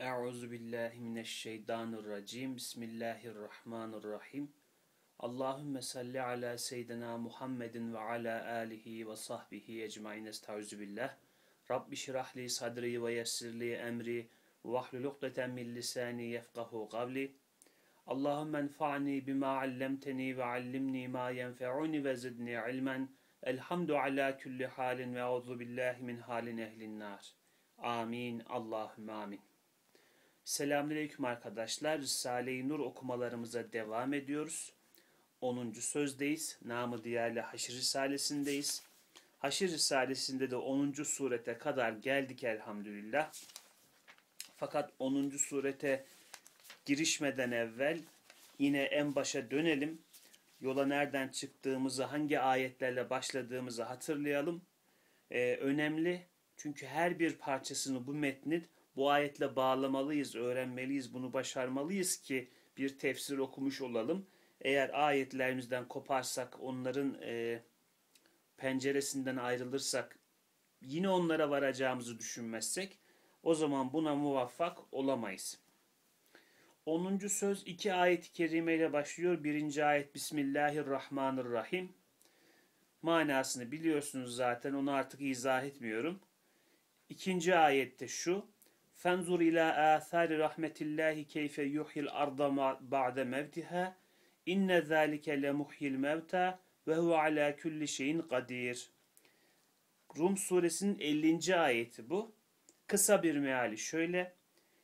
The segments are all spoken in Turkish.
Euzu billahi mineşşeytanirracim. Bismillahirrahmanirrahim. Allahümme salli ala seyyidina Muhammedin ve ala alihi ve sahbihi ecmaîn. Estaizu billah. Rabbi şirahli sadri ve yessirli emri ve vahlul ukdeten min lisani yefkahu kavli. Allahümme enfa'ni bima allemteni ve allimni ma yenfe'uni ve zidni ilmen. Elhamdu ala kulli halin ve euzu billahi min halin ehlin nar. Amin. Allahümme amin. Selamünaleyküm arkadaşlar. Risale-i Nur okumalarımıza devam ediyoruz. 10. sözdeyiz. Namı diğerle Haşr Risalesi'ndeyiz. Haşr Risalesi'nde de 10. surete kadar geldik elhamdülillah. Fakat 10. surete girişmeden evvel yine en başa dönelim. Yola nereden çıktığımızı, hangi ayetlerle başladığımızı hatırlayalım. Ee, önemli çünkü her bir parçasını bu metnin bu ayetle bağlamalıyız, öğrenmeliyiz, bunu başarmalıyız ki bir tefsir okumuş olalım. Eğer ayetlerimizden koparsak, onların e, penceresinden ayrılırsak, yine onlara varacağımızı düşünmezsek, o zaman buna muvaffak olamayız. 10. söz iki ayet-i kerimeyle başlıyor. Birinci ayet Bismillahirrahmanirrahim. Manasını biliyorsunuz zaten, onu artık izah etmiyorum. İkinci ayette şu, Fenzur ila asari rahmetillahi keyfe yuhyil arda ba'de mevtiha. İnne zâlike le muhyil mevta ve huve ala külli şeyin kadir. Rum suresinin 50. ayeti bu. Kısa bir meali şöyle.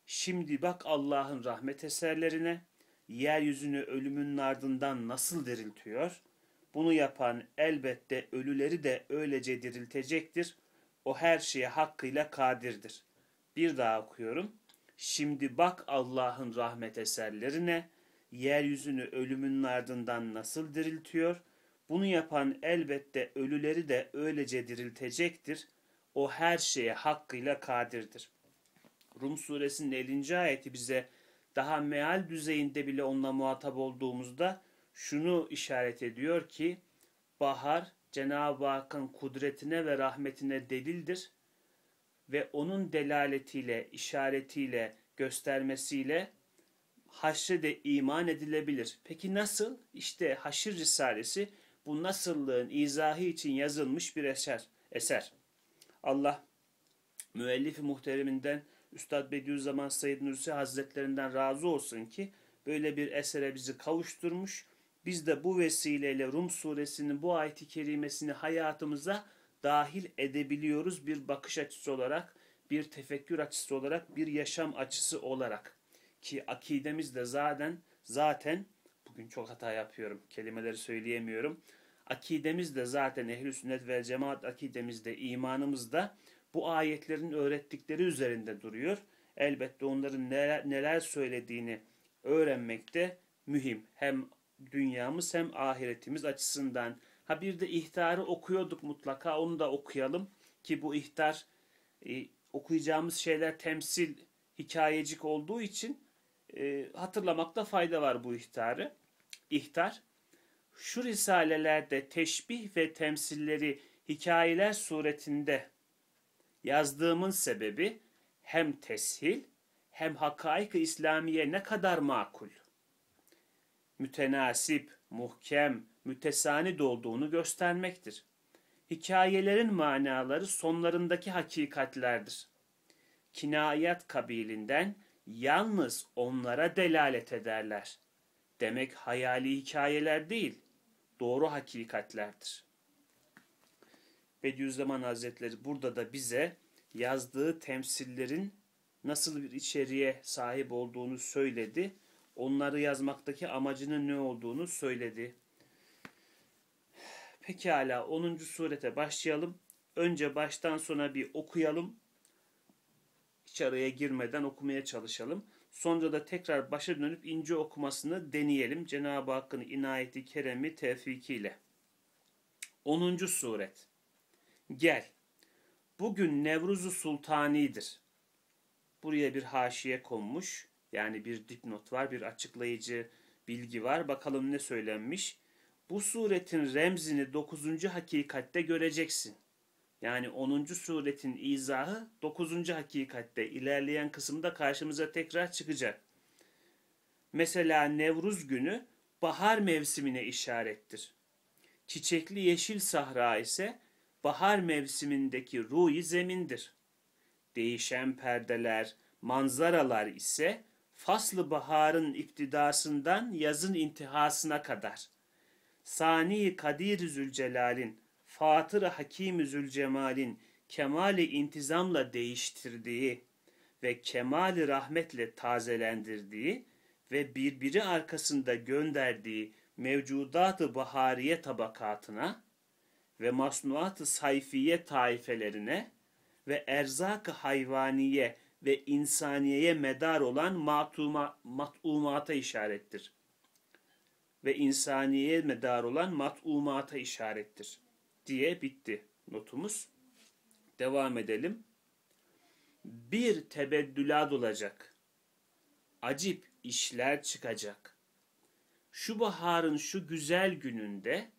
Şimdi bak Allah'ın rahmet eserlerine, yeryüzünü ölümün ardından nasıl diriltiyor? Bunu yapan elbette ölüleri de öylece diriltecektir. O her şeye hakkıyla kadirdir. Bir daha okuyorum. Şimdi bak Allah'ın rahmet eserlerine, yeryüzünü ölümün ardından nasıl diriltiyor? Bunu yapan elbette ölüleri de öylece diriltecektir. O her şeye hakkıyla kadirdir. Rum suresinin 50. ayeti bize daha meal düzeyinde bile onunla muhatap olduğumuzda şunu işaret ediyor ki bahar Cenab-ı Hakk'ın kudretine ve rahmetine delildir ve onun delaletiyle, işaretiyle, göstermesiyle haşre de iman edilebilir. Peki nasıl? İşte Haşr Risalesi bu nasıllığın izahı için yazılmış bir eser. eser. Allah müellifi muhtereminden Üstad Bediüzzaman Said Nursi Hazretlerinden razı olsun ki böyle bir esere bizi kavuşturmuş. Biz de bu vesileyle Rum suresinin bu ayeti kerimesini hayatımıza dahil edebiliyoruz bir bakış açısı olarak, bir tefekkür açısı olarak, bir yaşam açısı olarak. Ki akidemiz de zaten zaten bugün çok hata yapıyorum. Kelimeleri söyleyemiyorum. Akidemiz de zaten ehl sünnet ve cemaat akidemizde, imanımızda bu ayetlerin öğrettikleri üzerinde duruyor. Elbette onların neler, neler söylediğini öğrenmek de mühim. Hem dünyamız hem ahiretimiz açısından. Ha bir de ihtarı okuyorduk mutlaka onu da okuyalım ki bu ihtar e, okuyacağımız şeyler temsil hikayecik olduğu için e, hatırlamakta fayda var bu ihtarı. İhtar şu risalelerde teşbih ve temsilleri hikayeler suretinde yazdığımın sebebi hem teshil hem hakaik-ı İslamiye ne kadar makul, mütenasip, muhkem, mütesanid olduğunu göstermektir. Hikayelerin manaları sonlarındaki hakikatlerdir. Kinayet kabilinden yalnız onlara delalet ederler. Demek hayali hikayeler değil, doğru hakikatlerdir. Bediüzzaman Hazretleri burada da bize yazdığı temsillerin nasıl bir içeriğe sahip olduğunu söyledi. Onları yazmaktaki amacının ne olduğunu söyledi. Pekala 10. surete başlayalım. Önce baştan sona bir okuyalım. Hiç araya girmeden okumaya çalışalım. Sonra da tekrar başa dönüp ince okumasını deneyelim. Cenab-ı Hakk'ın inayeti, keremi, tevfikiyle. 10. suret. Gel. Bugün Nevruz-u Sultani'dir. Buraya bir haşiye konmuş. Yani bir dipnot var, bir açıklayıcı bilgi var. Bakalım ne söylenmiş. Bu suretin remzini 9. hakikatte göreceksin. Yani 10. suretin izahı 9. hakikatte ilerleyen kısımda karşımıza tekrar çıkacak. Mesela Nevruz günü bahar mevsimine işarettir. Çiçekli yeşil sahra ise bahar mevsimindeki ruhi zemindir. Değişen perdeler, manzaralar ise faslı baharın iptidasından yazın intihasına kadar. Sani Kadir Zülcelal'in, Fatır Hakim Zülcemal'in kemali intizamla değiştirdiği ve kemali rahmetle tazelendirdiği ve birbiri arkasında gönderdiği mevcudat-ı bahariye tabakatına ve masnuat-ı sayfiye taifelerine ve erzak-ı hayvaniye ve insaniyeye medar olan matuma, mat'umata işarettir. Ve insaniyeye medar olan mat'umata işarettir. Diye bitti notumuz. Devam edelim. Bir tebeddülat olacak. Acip işler çıkacak. Şu baharın şu güzel gününde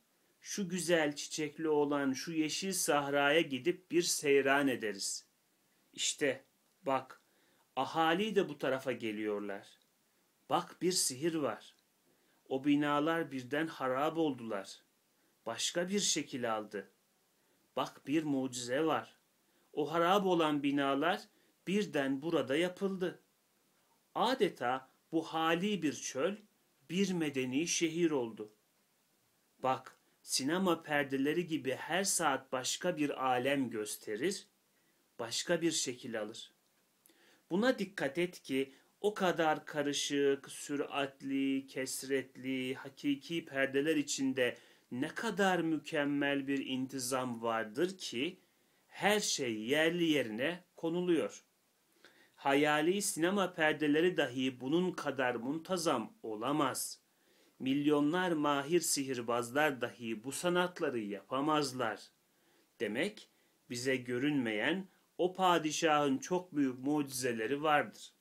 şu güzel çiçekli olan şu yeşil sahraya gidip bir seyran ederiz. İşte bak ahali de bu tarafa geliyorlar. Bak bir sihir var. O binalar birden harap oldular. Başka bir şekil aldı. Bak bir mucize var. O harap olan binalar birden burada yapıldı. Adeta bu hali bir çöl, bir medeni şehir oldu. Bak, sinema perdeleri gibi her saat başka bir alem gösterir, başka bir şekil alır. Buna dikkat et ki o kadar karışık, süratli, kesretli, hakiki perdeler içinde ne kadar mükemmel bir intizam vardır ki her şey yerli yerine konuluyor. Hayali sinema perdeleri dahi bunun kadar muntazam olamaz. Milyonlar mahir sihirbazlar dahi bu sanatları yapamazlar. Demek bize görünmeyen o padişahın çok büyük mucizeleri vardır.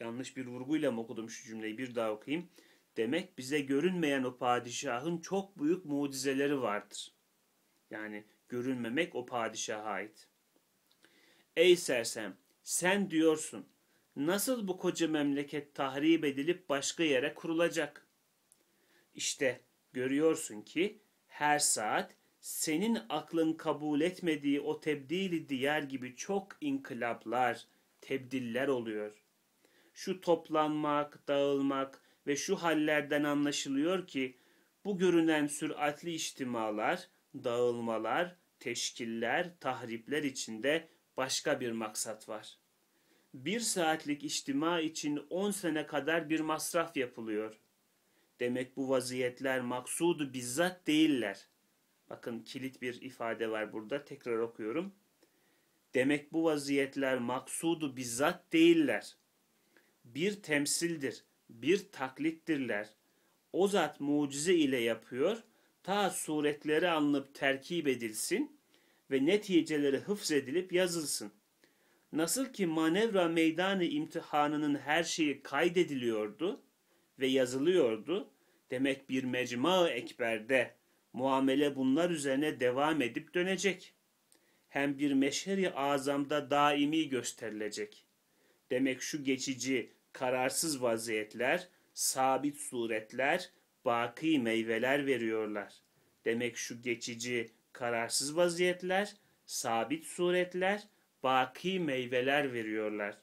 Yanlış bir vurguyla mı okudum şu cümleyi bir daha okuyayım. Demek bize görünmeyen o padişahın çok büyük mucizeleri vardır. Yani görünmemek o padişaha ait. Ey sersem sen diyorsun nasıl bu koca memleket tahrip edilip başka yere kurulacak? İşte görüyorsun ki her saat senin aklın kabul etmediği o tebdili diğer gibi çok inkılaplar, tebdiller oluyor. Şu toplanmak, dağılmak ve şu hallerden anlaşılıyor ki bu görünen süratli içtimalar, dağılmalar, teşkiller, tahripler içinde başka bir maksat var. Bir saatlik içtima için on sene kadar bir masraf yapılıyor. Demek bu vaziyetler maksudu bizzat değiller. Bakın kilit bir ifade var burada tekrar okuyorum. Demek bu vaziyetler maksudu bizzat değiller. Bir temsildir, bir taklittirler. O zat mucize ile yapıyor, ta suretleri alınıp terkip edilsin, ve neticeleri hıfz edilip yazılsın. Nasıl ki manevra meydanı imtihanının her şeyi kaydediliyordu ve yazılıyordu, demek bir mecma ekberde muamele bunlar üzerine devam edip dönecek. Hem bir meşheri azamda daimi gösterilecek. Demek şu geçici, kararsız vaziyetler, sabit suretler, baki meyveler veriyorlar. Demek şu geçici, kararsız vaziyetler, sabit suretler, baki meyveler veriyorlar.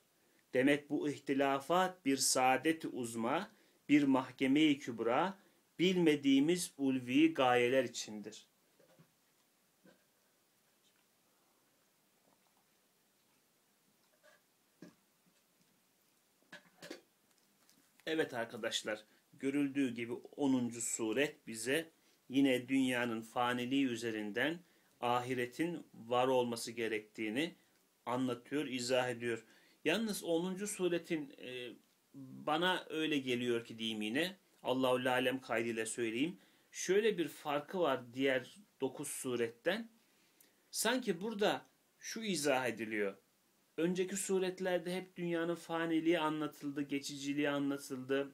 Demek bu ihtilafat bir saadet-i uzma, bir mahkeme-i kübra, bilmediğimiz ulvi gayeler içindir. Evet arkadaşlar, görüldüğü gibi 10. suret bize yine dünyanın faniliği üzerinden ahiretin var olması gerektiğini anlatıyor, izah ediyor. Yalnız 10. suretin e, bana öyle geliyor ki diyeyim yine Allahu alem kaydıyla söyleyeyim. Şöyle bir farkı var diğer 9 suretten. Sanki burada şu izah ediliyor. Önceki suretlerde hep dünyanın faniliği anlatıldı, geçiciliği anlatıldı.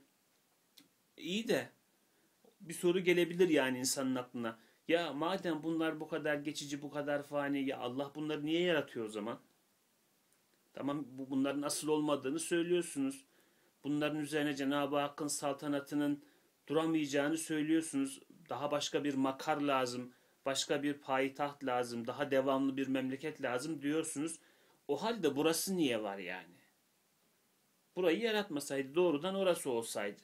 İyi de bir soru gelebilir yani insanın aklına. Ya madem bunlar bu kadar geçici, bu kadar fani, ya Allah bunları niye yaratıyor o zaman? Tamam bu bunların asıl olmadığını söylüyorsunuz. Bunların üzerine Cenab-ı Hakk'ın saltanatının duramayacağını söylüyorsunuz. Daha başka bir makar lazım, başka bir payitaht lazım, daha devamlı bir memleket lazım diyorsunuz. O halde burası niye var yani? Burayı yaratmasaydı doğrudan orası olsaydı.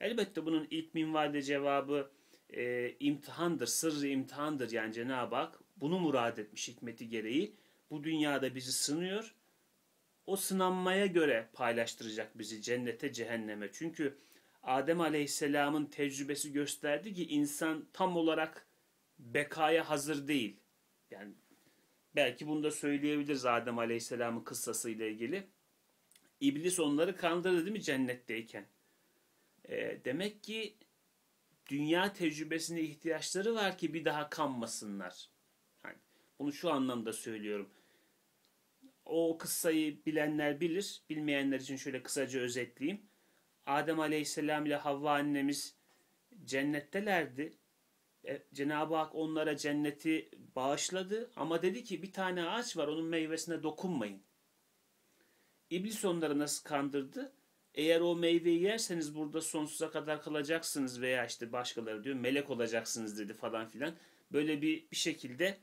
Elbette bunun ilk minvalde cevabı e, imtihandır, sırrı imtihandır. Yani Cenab-ı Hak bunu murad etmiş hikmeti gereği. Bu dünyada bizi sınıyor. O sınanmaya göre paylaştıracak bizi cennete, cehenneme. Çünkü Adem Aleyhisselam'ın tecrübesi gösterdi ki insan tam olarak bekaya hazır değil. Yani belki bunu da söyleyebiliriz Adem Aleyhisselam'ın kıssası ile ilgili. İblis onları kandırdı değil mi cennetteyken? E, demek ki dünya tecrübesine ihtiyaçları var ki bir daha kanmasınlar. Yani bunu şu anlamda söylüyorum. O kıssayı bilenler bilir. Bilmeyenler için şöyle kısaca özetleyeyim. Adem Aleyhisselam ile Havva annemiz cennettelerdi. E, Cenab-ı Hak onlara cenneti bağışladı ama dedi ki bir tane ağaç var onun meyvesine dokunmayın. İblis onları nasıl kandırdı? Eğer o meyveyi yerseniz burada sonsuza kadar kalacaksınız veya işte başkaları diyor melek olacaksınız dedi falan filan. Böyle bir, bir şekilde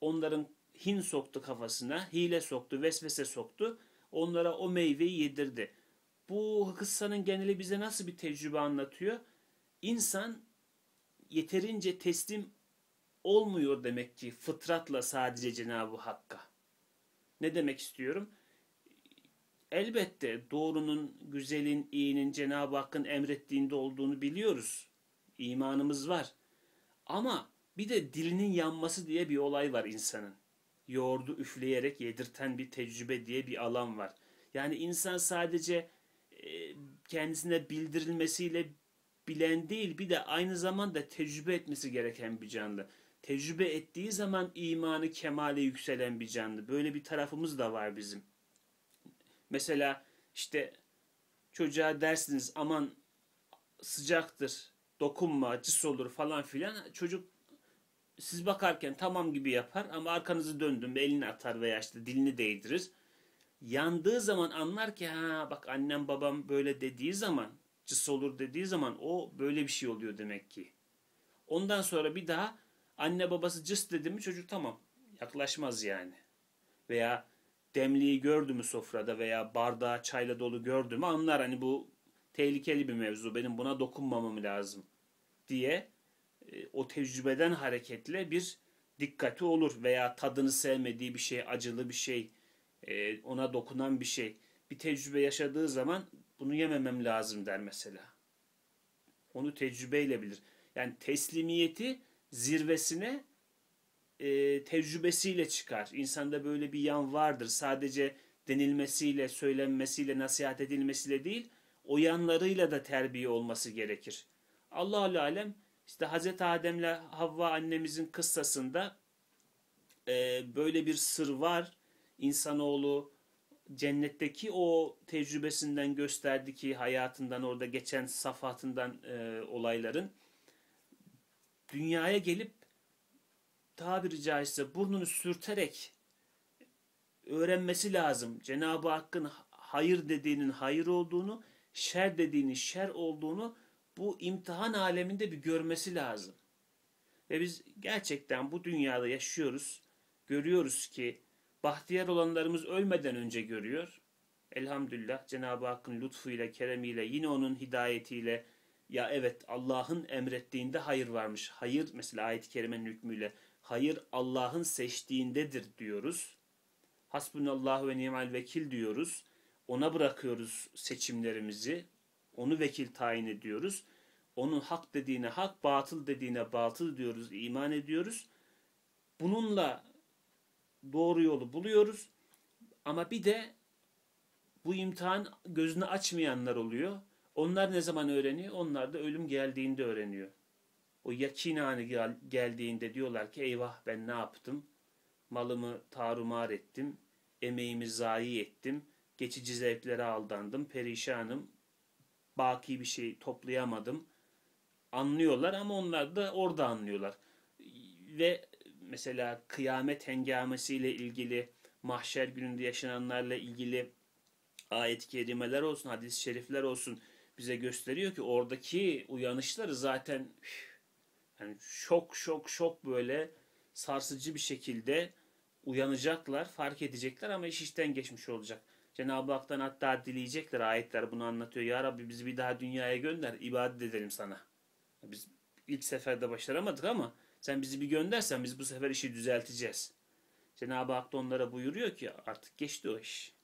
onların hin soktu kafasına, hile soktu, vesvese soktu. Onlara o meyveyi yedirdi. Bu kıssanın geneli bize nasıl bir tecrübe anlatıyor? İnsan yeterince teslim olmuyor demek ki fıtratla sadece Cenab-ı Hakk'a. Ne demek istiyorum? Elbette doğrunun, güzelin, iyinin Cenab-ı Hakk'ın emrettiğinde olduğunu biliyoruz. İmanımız var. Ama bir de dilinin yanması diye bir olay var insanın. Yoğurdu üfleyerek yedirten bir tecrübe diye bir alan var. Yani insan sadece e, kendisine bildirilmesiyle bilen değil bir de aynı zamanda tecrübe etmesi gereken bir canlı. Tecrübe ettiği zaman imanı kemale yükselen bir canlı. Böyle bir tarafımız da var bizim. Mesela işte çocuğa dersiniz aman sıcaktır, dokunma, cıs olur falan filan. Çocuk siz bakarken tamam gibi yapar ama arkanızı döndüm elini atar veya işte dilini değdirir. Yandığı zaman anlar ki ha bak annem babam böyle dediği zaman cıs olur dediği zaman o böyle bir şey oluyor demek ki. Ondan sonra bir daha anne babası cıs dedi mi çocuk tamam yaklaşmaz yani. Veya demliği gördü mü sofrada veya bardağı çayla dolu gördü mü anlar hani bu tehlikeli bir mevzu benim buna dokunmamam lazım diye e, o tecrübeden hareketle bir dikkati olur veya tadını sevmediği bir şey, acılı bir şey, e, ona dokunan bir şey. Bir tecrübe yaşadığı zaman bunu yememem lazım der mesela. Onu tecrübeyle bilir. Yani teslimiyeti zirvesine e, tecrübesiyle çıkar. İnsanda böyle bir yan vardır. Sadece denilmesiyle, söylenmesiyle, nasihat edilmesiyle değil, o yanlarıyla da terbiye olması gerekir. Allah alem işte Hazreti Adem'le Havva annemizin kıssasında e, böyle bir sır var. İnsanoğlu cennetteki o tecrübesinden gösterdi ki hayatından orada geçen safatından e, olayların dünyaya gelip tabiri caizse burnunu sürterek öğrenmesi lazım. Cenab-ı Hakk'ın hayır dediğinin hayır olduğunu, şer dediğinin şer olduğunu bu imtihan aleminde bir görmesi lazım. Ve biz gerçekten bu dünyada yaşıyoruz. Görüyoruz ki bahtiyar olanlarımız ölmeden önce görüyor. Elhamdülillah Cenab-ı Hakk'ın lütfuyla, keremiyle, yine onun hidayetiyle ya evet Allah'ın emrettiğinde hayır varmış. Hayır mesela ayet-i kerimenin hükmüyle hayır Allah'ın seçtiğindedir diyoruz. Hasbunallahu ve ni'mel vekil diyoruz. Ona bırakıyoruz seçimlerimizi. Onu vekil tayin ediyoruz. Onun hak dediğine hak, batıl dediğine batıl diyoruz, iman ediyoruz. Bununla doğru yolu buluyoruz. Ama bir de bu imtihan gözünü açmayanlar oluyor. Onlar ne zaman öğreniyor? Onlar da ölüm geldiğinde öğreniyor. O yakin anı gel geldiğinde diyorlar ki eyvah ben ne yaptım? Malımı tarumar ettim, emeğimi zayi ettim, geçici zevklere aldandım, perişanım, baki bir şey toplayamadım. Anlıyorlar ama onlar da orada anlıyorlar. ve mesela kıyamet hengamesiyle ilgili, mahşer gününde yaşananlarla ilgili ayet-i kerimeler olsun, hadis-i şerifler olsun bize gösteriyor ki oradaki uyanışları zaten yani şok şok şok böyle sarsıcı bir şekilde uyanacaklar, fark edecekler ama iş işten geçmiş olacak. Cenab-ı Hak'tan hatta dileyecekler. Ayetler bunu anlatıyor. Ya Rabbi bizi bir daha dünyaya gönder. ibadet edelim sana. Biz ilk seferde başaramadık ama sen bizi bir göndersen biz bu sefer işi düzelteceğiz. Cenab-ı Hak da onlara buyuruyor ki artık geçti o iş.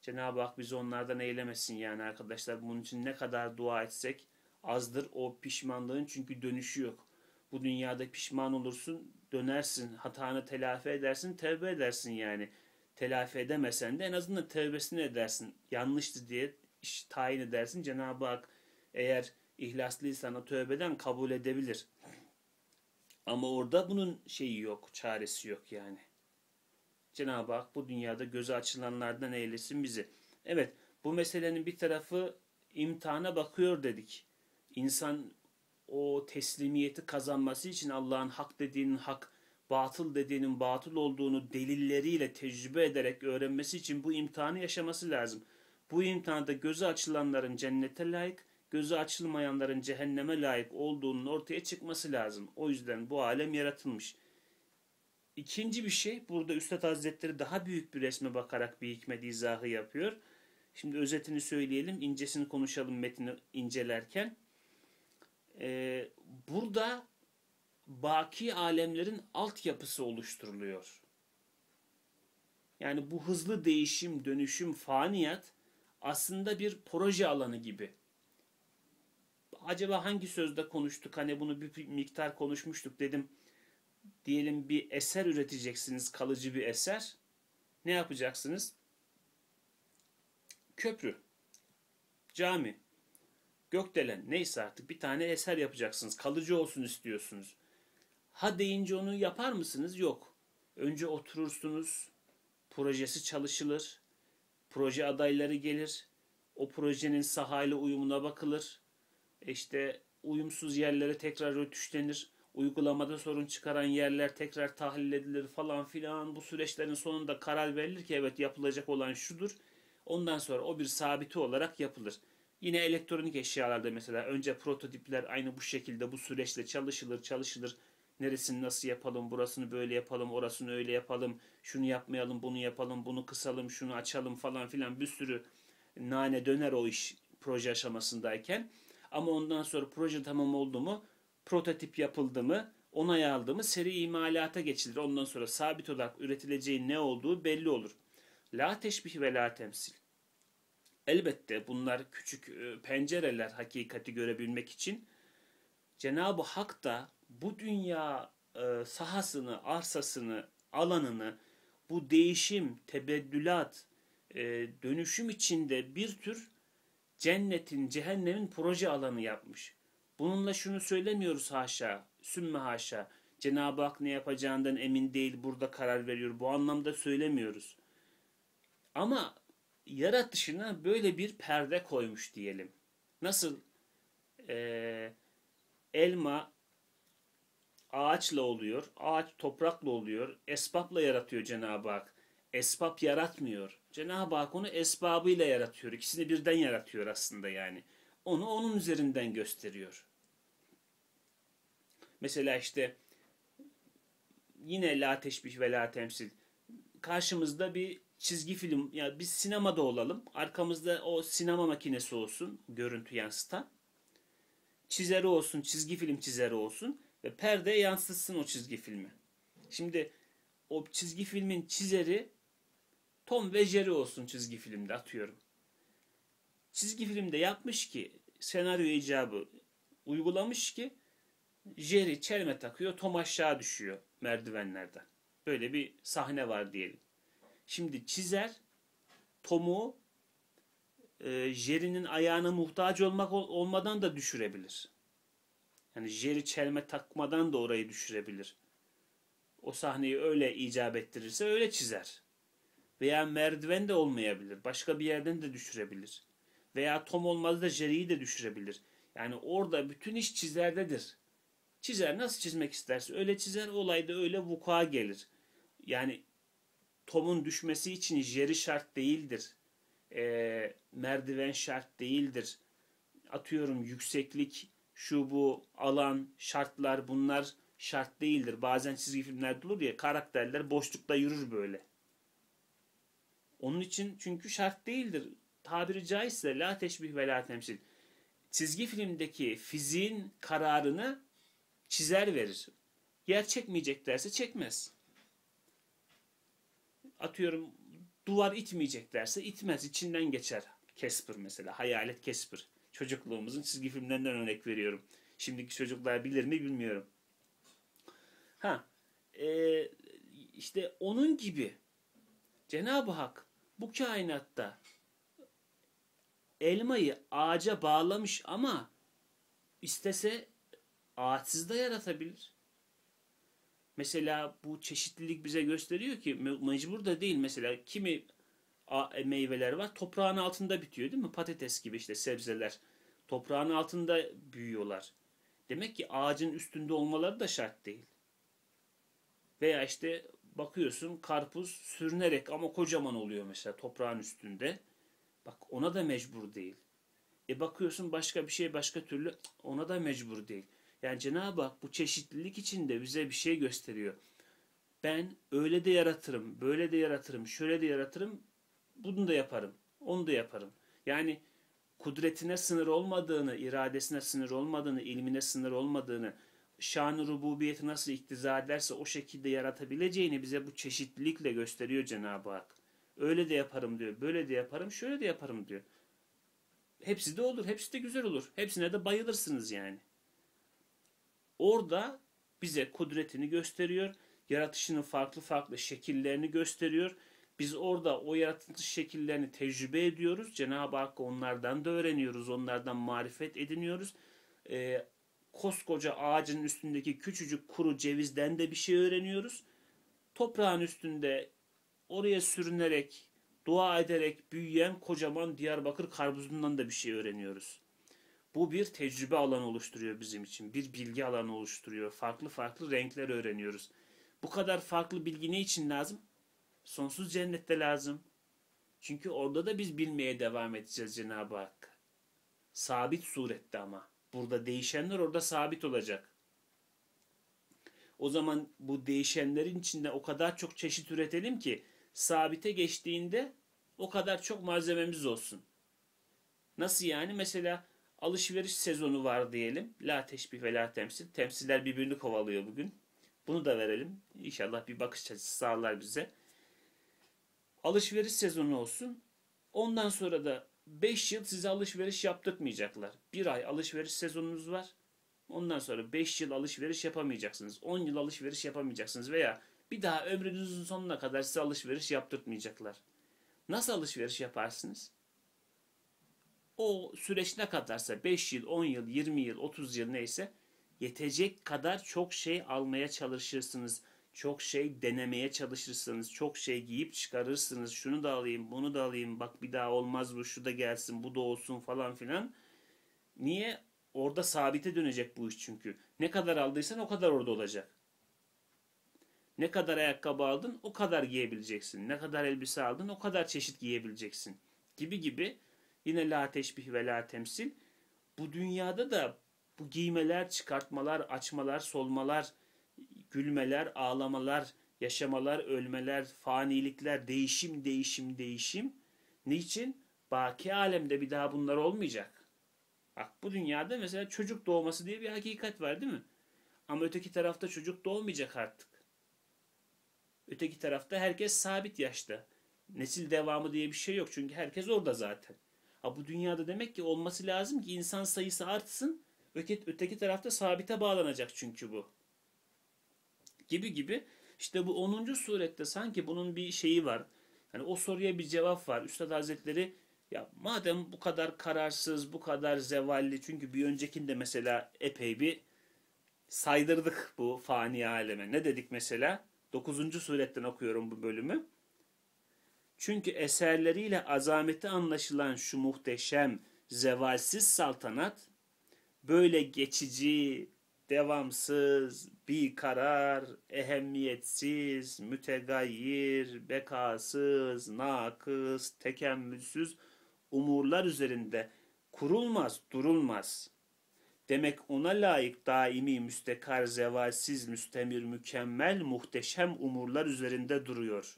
Cenab-ı Hak bizi onlardan eylemesin yani arkadaşlar. Bunun için ne kadar dua etsek azdır o pişmanlığın çünkü dönüşü yok. Bu dünyada pişman olursun, dönersin, hatanı telafi edersin, tevbe edersin yani. Telafi edemesen de en azından tevbesini edersin. Yanlıştı diye iş tayin edersin. Cenab-ı Hak eğer ihlaslıysan o tövbeden kabul edebilir. Ama orada bunun şeyi yok, çaresi yok yani. Cenab-ı Hak bu dünyada gözü açılanlardan eylesin bizi. Evet, bu meselenin bir tarafı imtihana bakıyor dedik. İnsan o teslimiyeti kazanması için Allah'ın hak dediğinin hak, batıl dediğinin batıl olduğunu delilleriyle tecrübe ederek öğrenmesi için bu imtihanı yaşaması lazım. Bu imtihanda gözü açılanların cennete layık, gözü açılmayanların cehenneme layık olduğunun ortaya çıkması lazım. O yüzden bu alem yaratılmış. İkinci bir şey, burada Üstad Hazretleri daha büyük bir resme bakarak bir hikmet izahı yapıyor. Şimdi özetini söyleyelim, incesini konuşalım metni incelerken. Ee, burada baki alemlerin altyapısı oluşturuluyor. Yani bu hızlı değişim, dönüşüm, faniyat aslında bir proje alanı gibi. Acaba hangi sözde konuştuk? Hani bunu bir miktar konuşmuştuk dedim. Diyelim bir eser üreteceksiniz, kalıcı bir eser. Ne yapacaksınız? Köprü, cami, gökdelen neyse artık bir tane eser yapacaksınız. Kalıcı olsun istiyorsunuz. Ha deyince onu yapar mısınız? Yok. Önce oturursunuz, projesi çalışılır, proje adayları gelir, o projenin sahayla uyumuna bakılır, işte uyumsuz yerlere tekrar rötuşlenir, uygulamada sorun çıkaran yerler tekrar tahlil edilir falan filan. Bu süreçlerin sonunda karar verilir ki evet yapılacak olan şudur. Ondan sonra o bir sabiti olarak yapılır. Yine elektronik eşyalarda mesela önce prototipler aynı bu şekilde bu süreçle çalışılır, çalışılır. Neresini nasıl yapalım, burasını böyle yapalım, orasını öyle yapalım, şunu yapmayalım, bunu yapalım, bunu kısalım, şunu açalım falan filan bir sürü nane döner o iş proje aşamasındayken. Ama ondan sonra proje tamam oldu mu, prototip yapıldı mı, onay aldı mı seri imalata geçilir. Ondan sonra sabit olarak üretileceği ne olduğu belli olur. La teşbih ve la temsil. Elbette bunlar küçük e, pencereler hakikati görebilmek için. Cenab-ı Hak da bu dünya e, sahasını, arsasını, alanını bu değişim, tebeddülat, e, dönüşüm içinde bir tür cennetin, cehennemin proje alanı yapmış. Bununla şunu söylemiyoruz haşa, sümme haşa. Cenab-ı Hak ne yapacağından emin değil, burada karar veriyor. Bu anlamda söylemiyoruz. Ama yaratışına böyle bir perde koymuş diyelim. Nasıl e, elma ağaçla oluyor, ağaç toprakla oluyor, esbabla yaratıyor Cenab-ı Hak. Esbab yaratmıyor. Cenab-ı Hak onu esbabıyla yaratıyor. İkisini birden yaratıyor aslında yani. Onu onun üzerinden gösteriyor. Mesela işte yine la teşbih ve la temsil. Karşımızda bir çizgi film ya yani biz sinemada olalım. Arkamızda o sinema makinesi olsun, görüntü yansıtan. Çizeri olsun, çizgi film çizeri olsun ve perde yansıtsın o çizgi filmi. Şimdi o çizgi filmin çizeri Tom ve Jerry olsun çizgi filmde atıyorum. Çizgi filmde yapmış ki senaryo icabı uygulamış ki Jerry çelme takıyor, Tom aşağı düşüyor merdivenlerden. Böyle bir sahne var diyelim. Şimdi çizer Tom'u e, Jerry'nin ayağına muhtaç olmak olmadan da düşürebilir. Yani Jerry çelme takmadan da orayı düşürebilir. O sahneyi öyle icap ettirirse öyle çizer. Veya merdiven de olmayabilir. Başka bir yerden de düşürebilir. Veya Tom olmaz da Jerry'yi de düşürebilir. Yani orada bütün iş çizerdedir. Çizer nasıl çizmek isterse öyle çizer olayda öyle vuku'a gelir. Yani Tom'un düşmesi için jeri şart değildir. E, merdiven şart değildir. Atıyorum yükseklik, şu bu alan, şartlar bunlar şart değildir. Bazen çizgi filmlerde olur ya karakterler boşlukta yürür böyle. Onun için çünkü şart değildir. Tabiri caizse la teşbih ve la temsil. Çizgi filmdeki fiziğin kararını çizer verir. Yer çekmeyecek derse çekmez. Atıyorum duvar itmeyecek derse itmez. içinden geçer. Casper mesela. Hayalet Casper. Çocukluğumuzun çizgi filmlerinden örnek veriyorum. Şimdiki çocuklar bilir mi bilmiyorum. Ha, e, işte onun gibi Cenab-ı Hak bu kainatta elmayı ağaca bağlamış ama istese ağaçsız da yaratabilir. Mesela bu çeşitlilik bize gösteriyor ki mecbur da değil. Mesela kimi meyveler var toprağın altında bitiyor değil mi? Patates gibi işte sebzeler toprağın altında büyüyorlar. Demek ki ağacın üstünde olmaları da şart değil. Veya işte bakıyorsun karpuz sürünerek ama kocaman oluyor mesela toprağın üstünde. Bak ona da mecbur değil. E bakıyorsun başka bir şey başka türlü ona da mecbur değil. Yani Cenab-ı Hak bu çeşitlilik içinde bize bir şey gösteriyor. Ben öyle de yaratırım, böyle de yaratırım, şöyle de yaratırım, bunu da yaparım, onu da yaparım. Yani kudretine sınır olmadığını, iradesine sınır olmadığını, ilmine sınır olmadığını, şan-ı rububiyeti nasıl iktiza ederse o şekilde yaratabileceğini bize bu çeşitlilikle gösteriyor Cenab-ı Hak. Öyle de yaparım diyor, böyle de yaparım, şöyle de yaparım diyor. Hepsi de olur, hepsi de güzel olur. Hepsine de bayılırsınız yani. Orada bize kudretini gösteriyor, yaratışının farklı farklı şekillerini gösteriyor. Biz orada o yaratılış şekillerini tecrübe ediyoruz. Cenab-ı Hak onlardan da öğreniyoruz, onlardan marifet ediniyoruz. Ee, koskoca ağacın üstündeki küçücük kuru cevizden de bir şey öğreniyoruz. Toprağın üstünde oraya sürünerek, dua ederek büyüyen kocaman Diyarbakır karpuzundan da bir şey öğreniyoruz. Bu bir tecrübe alanı oluşturuyor bizim için. Bir bilgi alanı oluşturuyor. Farklı farklı renkler öğreniyoruz. Bu kadar farklı bilgi ne için lazım? Sonsuz cennette lazım. Çünkü orada da biz bilmeye devam edeceğiz Cenab-ı Hak. Sabit surette ama. Burada değişenler orada sabit olacak. O zaman bu değişenlerin içinde o kadar çok çeşit üretelim ki sabite geçtiğinde o kadar çok malzememiz olsun. Nasıl yani? Mesela alışveriş sezonu var diyelim. La teşbih ve la temsil. Temsiller birbirini kovalıyor bugün. Bunu da verelim. İnşallah bir bakış açısı sağlar bize. Alışveriş sezonu olsun. Ondan sonra da 5 yıl size alışveriş yaptırmayacaklar. Bir ay alışveriş sezonunuz var. Ondan sonra 5 yıl alışveriş yapamayacaksınız. 10 yıl alışveriş yapamayacaksınız veya bir daha ömrünüzün sonuna kadar size alışveriş yaptırtmayacaklar. Nasıl alışveriş yaparsınız? O süreç ne kadarsa 5 yıl, 10 yıl, 20 yıl, 30 yıl neyse yetecek kadar çok şey almaya çalışırsınız. Çok şey denemeye çalışırsınız. Çok şey giyip çıkarırsınız. Şunu da alayım, bunu da alayım. Bak bir daha olmaz bu, şu da gelsin, bu da olsun falan filan. Niye? Orada sabite dönecek bu iş çünkü. Ne kadar aldıysan o kadar orada olacak. Ne kadar ayakkabı aldın o kadar giyebileceksin. Ne kadar elbise aldın o kadar çeşit giyebileceksin. Gibi gibi yine la teşbih ve la temsil. Bu dünyada da bu giymeler, çıkartmalar, açmalar, solmalar, gülmeler, ağlamalar, yaşamalar, ölmeler, fanilikler, değişim, değişim, değişim. Niçin? Baki alemde bir daha bunlar olmayacak. Bak bu dünyada mesela çocuk doğması diye bir hakikat var değil mi? Ama öteki tarafta çocuk doğmayacak artık. Öteki tarafta herkes sabit yaşta. Nesil devamı diye bir şey yok çünkü herkes orada zaten. Ha bu dünyada demek ki olması lazım ki insan sayısı artsın. Öteki, öteki tarafta sabite bağlanacak çünkü bu. Gibi gibi. İşte bu 10. surette sanki bunun bir şeyi var. Yani o soruya bir cevap var. Üstad Hazretleri ya madem bu kadar kararsız, bu kadar zevalli çünkü bir öncekinde mesela epey bir saydırdık bu fani aleme. Ne dedik mesela? 9. suretten okuyorum bu bölümü. Çünkü eserleriyle azameti anlaşılan şu muhteşem, zevalsiz saltanat böyle geçici, devamsız, bir karar, ehemmiyetsiz, mütegayyir, bekasız, nakıs, tekemmülsüz umurlar üzerinde kurulmaz, durulmaz. Demek ona layık daimi, müstekar, zevalsiz, müstemir, mükemmel, muhteşem umurlar üzerinde duruyor.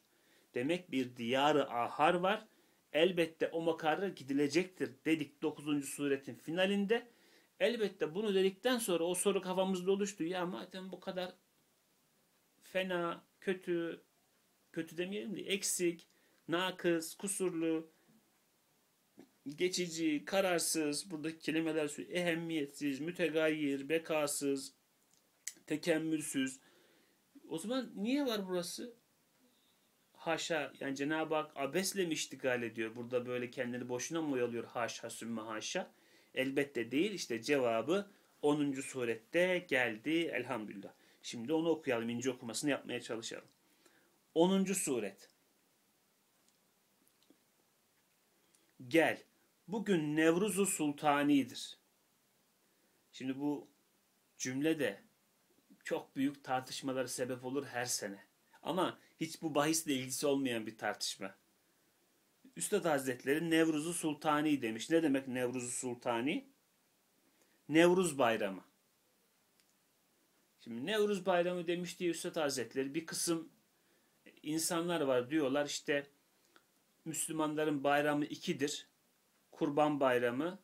Demek bir diyarı ahar var. Elbette o makarra gidilecektir dedik 9. suretin finalinde. Elbette bunu dedikten sonra o soru kafamızda oluştu. Ya madem bu kadar fena, kötü, kötü demeyelim de eksik, nakıs, kusurlu, geçici, kararsız, buradaki kelimeler ehemmiyetsiz, mütegayir, bekasız, tekemmülsüz. O zaman niye var burası? Haşa yani Cenab-ı Hak abesle mi iştigal ediyor? Burada böyle kendini boşuna mı oyalıyor? Haşa sümme haşa. Elbette değil. İşte cevabı 10. surette geldi elhamdülillah. Şimdi onu okuyalım. ince okumasını yapmaya çalışalım. 10. suret. Gel. Bugün Nevruzu Sultani'dir. Şimdi bu cümle de çok büyük tartışmalara sebep olur her sene. Ama hiç bu bahisle ilgisi olmayan bir tartışma. Üstad Hazretleri Nevruz'u Sultani demiş. Ne demek Nevruz'u Sultani? Nevruz Bayramı. Şimdi Nevruz Bayramı demiş diye Üstad Hazretleri bir kısım insanlar var diyorlar işte Müslümanların bayramı ikidir. Kurban Bayramı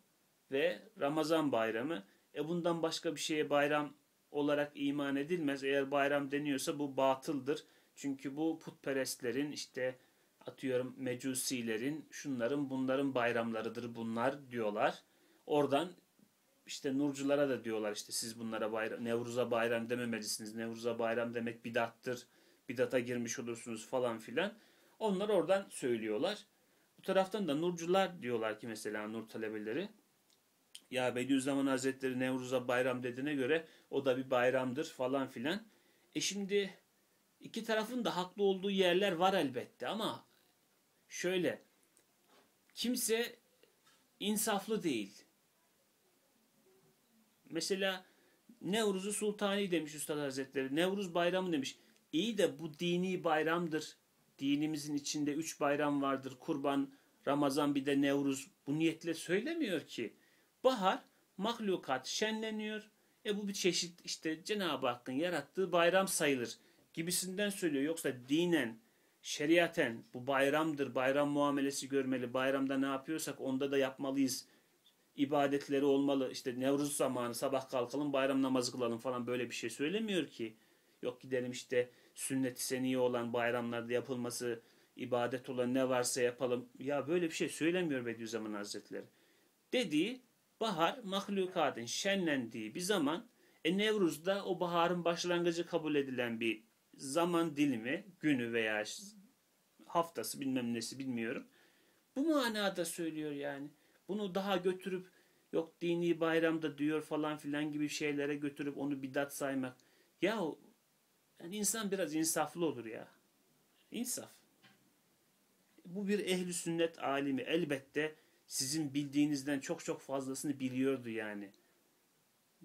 ve Ramazan Bayramı. E bundan başka bir şeye bayram olarak iman edilmez. Eğer bayram deniyorsa bu batıldır. Çünkü bu putperestlerin işte atıyorum mecusilerin şunların bunların bayramlarıdır bunlar diyorlar. Oradan işte nurculara da diyorlar işte siz bunlara bayram, Nevruz'a bayram dememelisiniz. Nevruz'a bayram demek bidattır. Bidata girmiş olursunuz falan filan. Onlar oradan söylüyorlar. Bu taraftan da nurcular diyorlar ki mesela nur talebeleri. Ya Bediüzzaman Hazretleri Nevruz'a bayram dediğine göre o da bir bayramdır falan filan. E şimdi iki tarafın da haklı olduğu yerler var elbette ama şöyle kimse insaflı değil. Mesela Nevruz'u Sultani demiş Üstad Hazretleri. Nevruz bayramı demiş. İyi de bu dini bayramdır. Dinimizin içinde üç bayram vardır. Kurban, Ramazan bir de Nevruz. Bu niyetle söylemiyor ki. Bahar mahlukat şenleniyor. E bu bir çeşit işte Cenab-ı Hakk'ın yarattığı bayram sayılır gibisinden söylüyor. Yoksa dinen, şeriaten bu bayramdır, bayram muamelesi görmeli. Bayramda ne yapıyorsak onda da yapmalıyız. İbadetleri olmalı. İşte Nevruz zamanı sabah kalkalım bayram namazı kılalım falan böyle bir şey söylemiyor ki. Yok gidelim işte sünnet-i seniye olan bayramlarda yapılması, ibadet olan ne varsa yapalım. Ya böyle bir şey söylemiyor Bediüzzaman Hazretleri. Dediği bahar mahlukatın şenlendiği bir zaman e Nevruz'da o baharın başlangıcı kabul edilen bir zaman dilimi, günü veya haftası bilmem nesi bilmiyorum. Bu manada söylüyor yani. Bunu daha götürüp yok dini bayramda diyor falan filan gibi şeylere götürüp onu bidat saymak. Ya yani insan biraz insaflı olur ya. İnsaf. Bu bir ehli sünnet alimi elbette sizin bildiğinizden çok çok fazlasını biliyordu yani.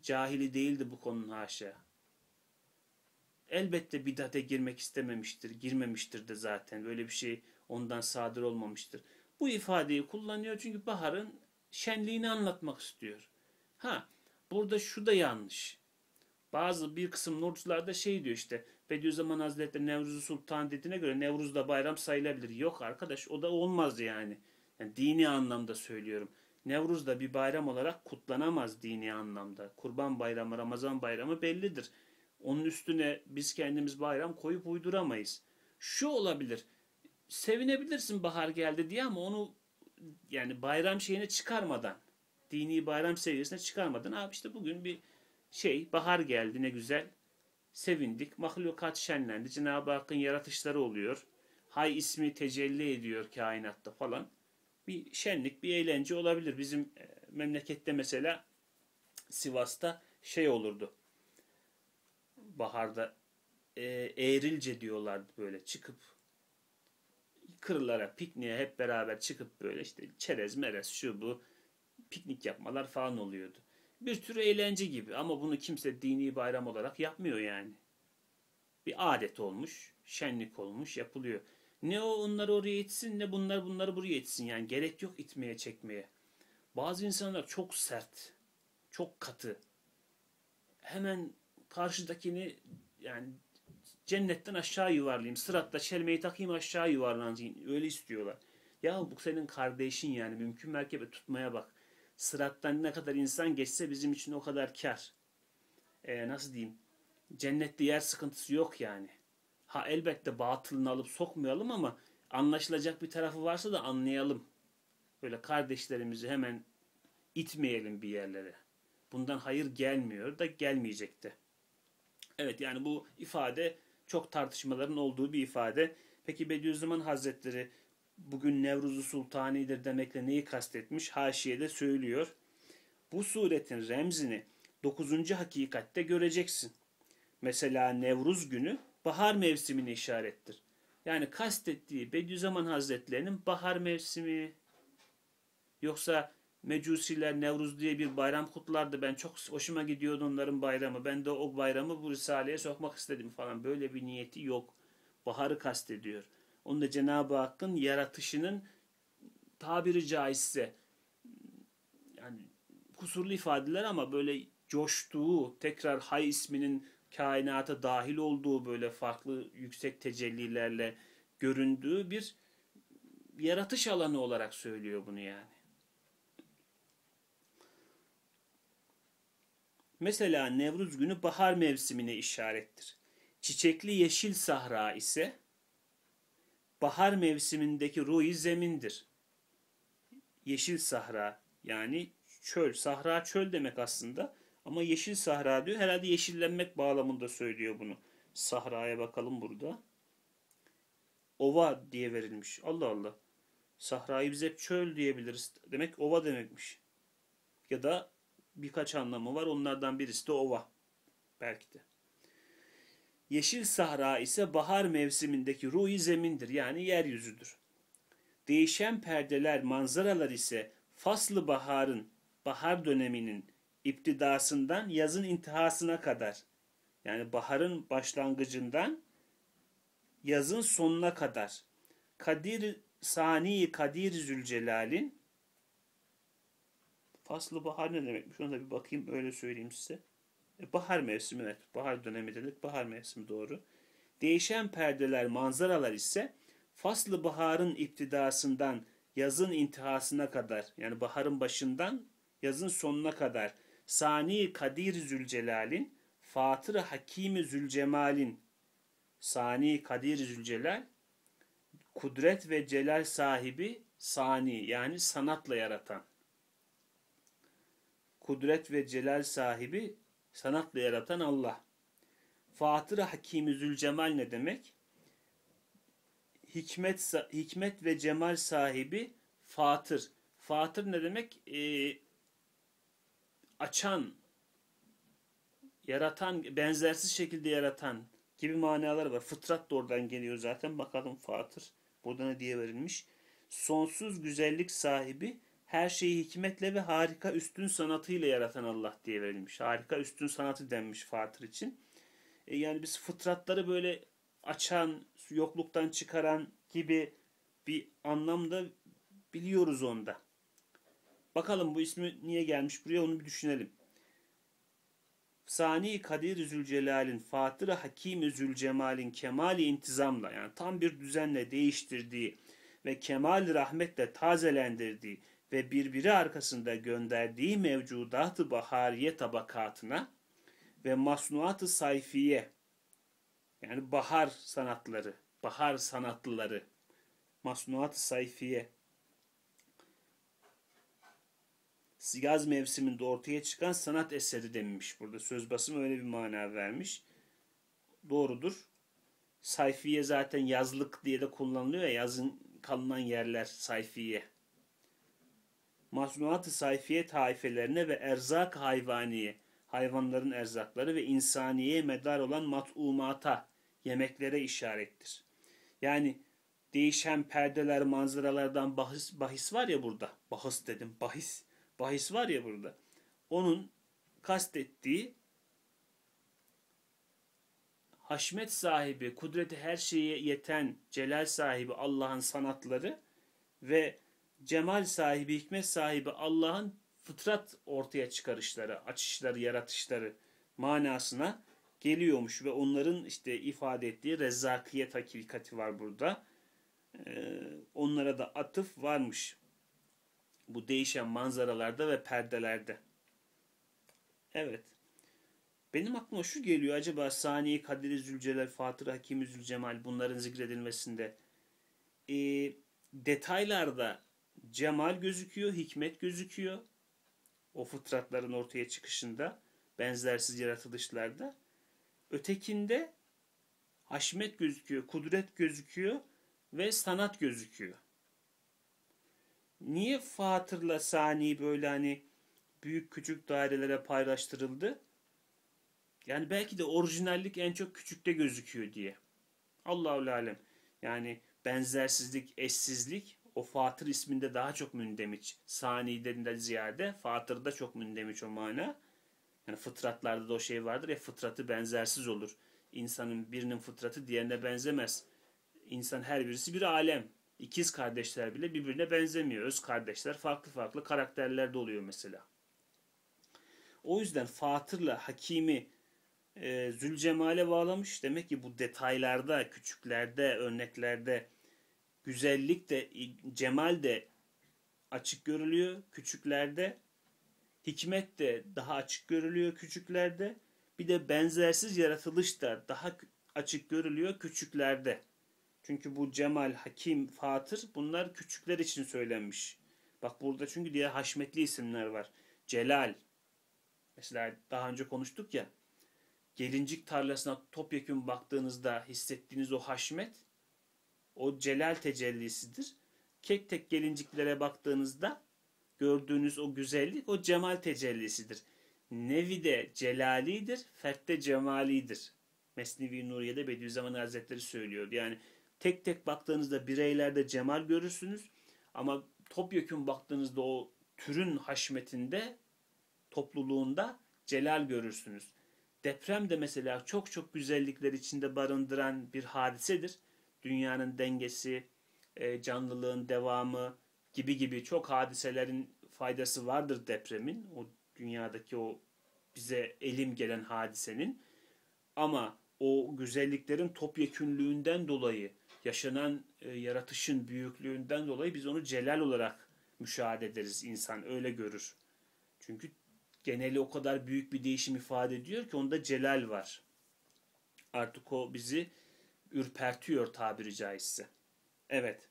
Cahili değildi bu konunun haşa. Elbette bidate girmek istememiştir, girmemiştir de zaten. Böyle bir şey ondan sadır olmamıştır. Bu ifadeyi kullanıyor çünkü baharın şenliğini anlatmak istiyor. Ha, burada şu da yanlış. Bazı bir kısım nurcular da şey diyor işte Bediüzzaman Hazretleri Nevruz Sultan dediğine göre Nevruz da bayram sayılabilir. Yok arkadaş o da olmaz yani. yani dini anlamda söylüyorum. Nevruz da bir bayram olarak kutlanamaz dini anlamda. Kurban bayramı, Ramazan bayramı bellidir. Onun üstüne biz kendimiz bayram koyup uyduramayız. Şu olabilir. Sevinebilirsin bahar geldi diye ama onu yani bayram şeyine çıkarmadan, dini bayram seviyesine çıkarmadan abi işte bugün bir şey bahar geldi ne güzel. Sevindik. Mahlukat şenlendi. Cenab-ı Hakk'ın yaratışları oluyor. Hay ismi tecelli ediyor kainatta falan. Bir şenlik, bir eğlence olabilir. Bizim e, memlekette mesela Sivas'ta şey olurdu baharda e, eğrilce diyorlardı böyle çıkıp kırlara, pikniğe hep beraber çıkıp böyle işte çerez merez şu bu piknik yapmalar falan oluyordu. Bir tür eğlence gibi ama bunu kimse dini bayram olarak yapmıyor yani. Bir adet olmuş, şenlik olmuş, yapılıyor. Ne o onları oraya itsin ne bunlar bunları buraya itsin. Yani gerek yok itmeye çekmeye. Bazı insanlar çok sert, çok katı. Hemen karşıdakini yani cennetten aşağı yuvarlayayım. Sıratta çelmeyi takayım aşağı yuvarlanayım. Öyle istiyorlar. Ya bu senin kardeşin yani. Mümkün merkebe tutmaya bak. Sırattan ne kadar insan geçse bizim için o kadar kar. Ee, nasıl diyeyim? Cennette yer sıkıntısı yok yani. Ha elbette batılını alıp sokmayalım ama anlaşılacak bir tarafı varsa da anlayalım. Böyle kardeşlerimizi hemen itmeyelim bir yerlere. Bundan hayır gelmiyor da gelmeyecek de. Evet yani bu ifade çok tartışmaların olduğu bir ifade. Peki Bediüzzaman Hazretleri bugün Nevruz-u Sultani'dir demekle neyi kastetmiş? Haşiyede söylüyor. Bu suretin remzini 9. hakikatte göreceksin. Mesela Nevruz günü bahar mevsimini işarettir. Yani kastettiği Bediüzzaman Hazretlerinin bahar mevsimi yoksa Mecusiler Nevruz diye bir bayram kutlardı. Ben çok hoşuma gidiyordu onların bayramı. Ben de o bayramı bu Risale'ye sokmak istedim falan. Böyle bir niyeti yok. Baharı kastediyor. Onu da Cenab-ı Hakk'ın yaratışının tabiri caizse yani kusurlu ifadeler ama böyle coştuğu, tekrar Hay isminin kainata dahil olduğu böyle farklı yüksek tecellilerle göründüğü bir yaratış alanı olarak söylüyor bunu yani. Mesela Nevruz günü bahar mevsimine işarettir. Çiçekli yeşil sahra ise bahar mevsimindeki ruhi zemindir. Yeşil sahra yani çöl, sahra çöl demek aslında. Ama yeşil sahra diyor. Herhalde yeşillenmek bağlamında söylüyor bunu. Sahraya bakalım burada. Ova diye verilmiş. Allah Allah. Sahrayı biz hep çöl diyebiliriz. Demek ova demekmiş. Ya da birkaç anlamı var. Onlardan birisi de ova. Belki de. Yeşil sahra ise bahar mevsimindeki ruhi zemindir. Yani yeryüzüdür. Değişen perdeler, manzaralar ise faslı baharın, bahar döneminin iptidasından yazın intihasına kadar yani baharın başlangıcından yazın sonuna kadar Kadir Sani Kadir Zülcelal'in faslı bahar ne demekmiş ona da bir bakayım öyle söyleyeyim size. E, bahar mevsimi evet bahar dönemi dedik bahar mevsimi doğru. Değişen perdeler manzaralar ise faslı baharın iptidasından yazın intihasına kadar yani baharın başından yazın sonuna kadar Sani Kadir Zülcelal'in Fatır Hakimi Zülcemal'in Sani Kadir Zülcelal kudret ve celal sahibi sani yani sanatla yaratan. Kudret ve celal sahibi sanatla yaratan Allah. Fatır Hakimi Zülcemal ne demek? Hikmet hikmet ve cemal sahibi Fatır. Fatır ne demek? Ee, açan, yaratan, benzersiz şekilde yaratan gibi manalar var. Fıtrat da oradan geliyor zaten. Bakalım Fatır burada ne diye verilmiş. Sonsuz güzellik sahibi her şeyi hikmetle ve harika üstün sanatıyla yaratan Allah diye verilmiş. Harika üstün sanatı denmiş Fatır için. E yani biz fıtratları böyle açan, yokluktan çıkaran gibi bir anlamda biliyoruz onda. Bakalım bu ismi niye gelmiş buraya onu bir düşünelim. Sani Kadir Zülcelal'in Fatır Hakim Zülcemal'in kemali intizamla yani tam bir düzenle değiştirdiği ve kemal rahmetle tazelendirdiği ve birbiri arkasında gönderdiği mevcudat-ı bahariye tabakatına ve masnuat-ı sayfiye yani bahar sanatları, bahar sanatlıları, masnuat-ı sayfiye yaz mevsiminde ortaya çıkan sanat eseri denilmiş burada. Söz basımı öyle bir mana vermiş. Doğrudur. Sayfiye zaten yazlık diye de kullanılıyor ya yazın kalınan yerler sayfiye. Masnuat-ı sayfiye taifelerine ve erzak hayvaniye, hayvanların erzakları ve insaniye medar olan mat'umata, yemeklere işarettir. Yani değişen perdeler, manzaralardan bahis, bahis var ya burada. Bahis dedim, bahis bahis var ya burada. Onun kastettiği haşmet sahibi, kudreti her şeye yeten, celal sahibi Allah'ın sanatları ve cemal sahibi, hikmet sahibi Allah'ın fıtrat ortaya çıkarışları, açışları, yaratışları manasına geliyormuş ve onların işte ifade ettiği rezzakiyet hakikati var burada. Ee, onlara da atıf varmış. Bu değişen manzaralarda ve perdelerde. Evet. Benim aklıma şu geliyor. Acaba Saniye, Kadir Zülcelal, Fatır Hakim Zülcemal bunların zikredilmesinde e, detaylarda cemal gözüküyor, hikmet gözüküyor. O fıtratların ortaya çıkışında, benzersiz yaratılışlarda. Ötekinde haşmet gözüküyor, kudret gözüküyor ve sanat gözüküyor. Niye Fatır'la Sani böyle hani büyük küçük dairelere paylaştırıldı? Yani belki de orijinallik en çok küçükte gözüküyor diye. Allahu alem. Yani benzersizlik, eşsizlik o Fatır isminde daha çok mündemiç. Sani'den de ziyade Fatır'da çok mündemiç o mana. Yani fıtratlarda da o şey vardır ya fıtratı benzersiz olur. İnsanın birinin fıtratı diğerine benzemez. İnsan her birisi bir alem. İkiz kardeşler bile birbirine benzemiyor. Öz kardeşler farklı farklı karakterlerde oluyor mesela. O yüzden Fatır'la Hakim'i e, Zülcemal'e bağlamış. Demek ki bu detaylarda, küçüklerde, örneklerde güzellik de, cemal de açık görülüyor küçüklerde. Hikmet de daha açık görülüyor küçüklerde. Bir de benzersiz yaratılış da daha açık görülüyor küçüklerde. Çünkü bu Cemal, Hakim, Fatır bunlar küçükler için söylenmiş. Bak burada çünkü diye haşmetli isimler var. Celal. Mesela daha önce konuştuk ya. Gelincik tarlasına topyekun baktığınızda hissettiğiniz o haşmet o celal tecellisidir. Kek tek gelinciklere baktığınızda gördüğünüz o güzellik o cemal tecellisidir. Nevi de celalidir, fertte cemalidir. Mesnevi Nuriye'de Bediüzzaman Hazretleri söylüyor. Yani tek tek baktığınızda bireylerde cemal görürsünüz ama topyekun baktığınızda o türün haşmetinde, topluluğunda celal görürsünüz. Deprem de mesela çok çok güzellikler içinde barındıran bir hadisedir. Dünyanın dengesi, e, canlılığın devamı gibi gibi çok hadiselerin faydası vardır depremin. O dünyadaki o bize elim gelen hadisenin. Ama o güzelliklerin topyekünlüğünden dolayı, yaşanan e, yaratışın büyüklüğünden dolayı biz onu celal olarak müşahede ederiz. insan öyle görür. Çünkü geneli o kadar büyük bir değişim ifade ediyor ki onda celal var. Artık o bizi ürpertiyor tabiri caizse. Evet.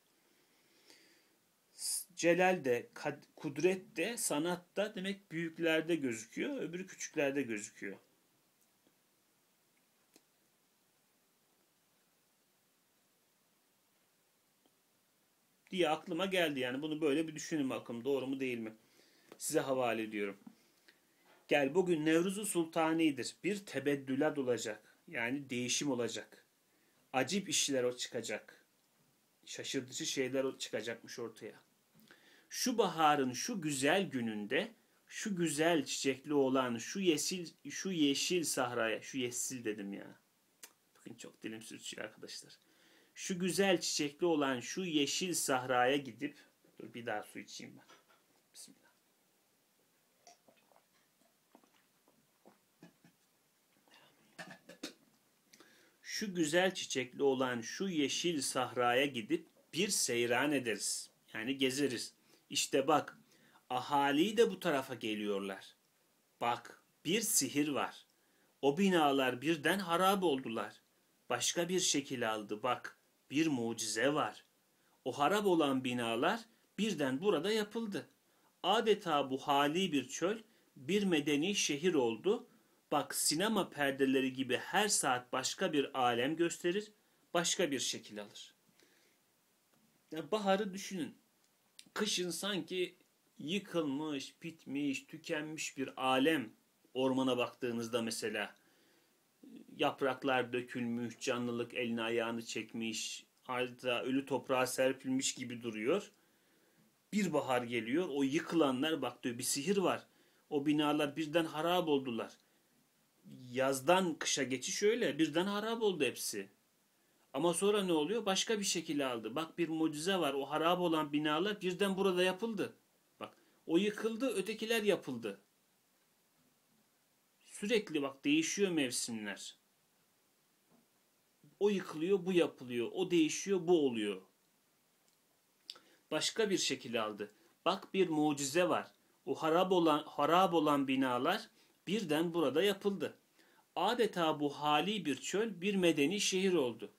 Celal de, kudret de, sanat da demek büyüklerde gözüküyor, öbürü küçüklerde gözüküyor. diye aklıma geldi yani bunu böyle bir düşünün bakalım doğru mu değil mi? Size havale ediyorum. Gel bugün Nevruz-u Sultani'dir. Bir tebeddülat olacak. Yani değişim olacak. Acip işler o çıkacak. Şaşırtıcı şeyler çıkacakmış ortaya. Şu baharın şu güzel gününde şu güzel çiçekli olan şu yeşil şu yeşil sahraya şu yeşil dedim ya. Bakın çok dilim sürçüyor arkadaşlar. Şu güzel çiçekli olan şu yeşil sahraya gidip dur bir daha su içeyim ben. Şu güzel çiçekli olan şu yeşil sahraya gidip bir seyran ederiz. Yani gezeriz. İşte bak ahali de bu tarafa geliyorlar. Bak bir sihir var. O binalar birden harap oldular. Başka bir şekil aldı bak. Bir mucize var. O harap olan binalar birden burada yapıldı. Adeta bu hali bir çöl bir medeni şehir oldu Bak sinema perdeleri gibi her saat başka bir alem gösterir, başka bir şekil alır. Yani baharı düşünün. Kışın sanki yıkılmış, bitmiş, tükenmiş bir alem ormana baktığınızda mesela yapraklar dökülmüş, canlılık elini ayağını çekmiş, adeta ölü toprağa serpilmiş gibi duruyor. Bir bahar geliyor, o yıkılanlar bak diyor bir sihir var. O binalar birden harap oldular. Yazdan kışa geçiş öyle. Birden harap oldu hepsi. Ama sonra ne oluyor? Başka bir şekil aldı. Bak bir mucize var. O harap olan binalar birden burada yapıldı. Bak o yıkıldı, ötekiler yapıldı. Sürekli bak değişiyor mevsimler. O yıkılıyor, bu yapılıyor. O değişiyor, bu oluyor. Başka bir şekil aldı. Bak bir mucize var. O harap olan harap olan binalar birden burada yapıldı. Adeta bu hali bir çöl bir medeni şehir oldu.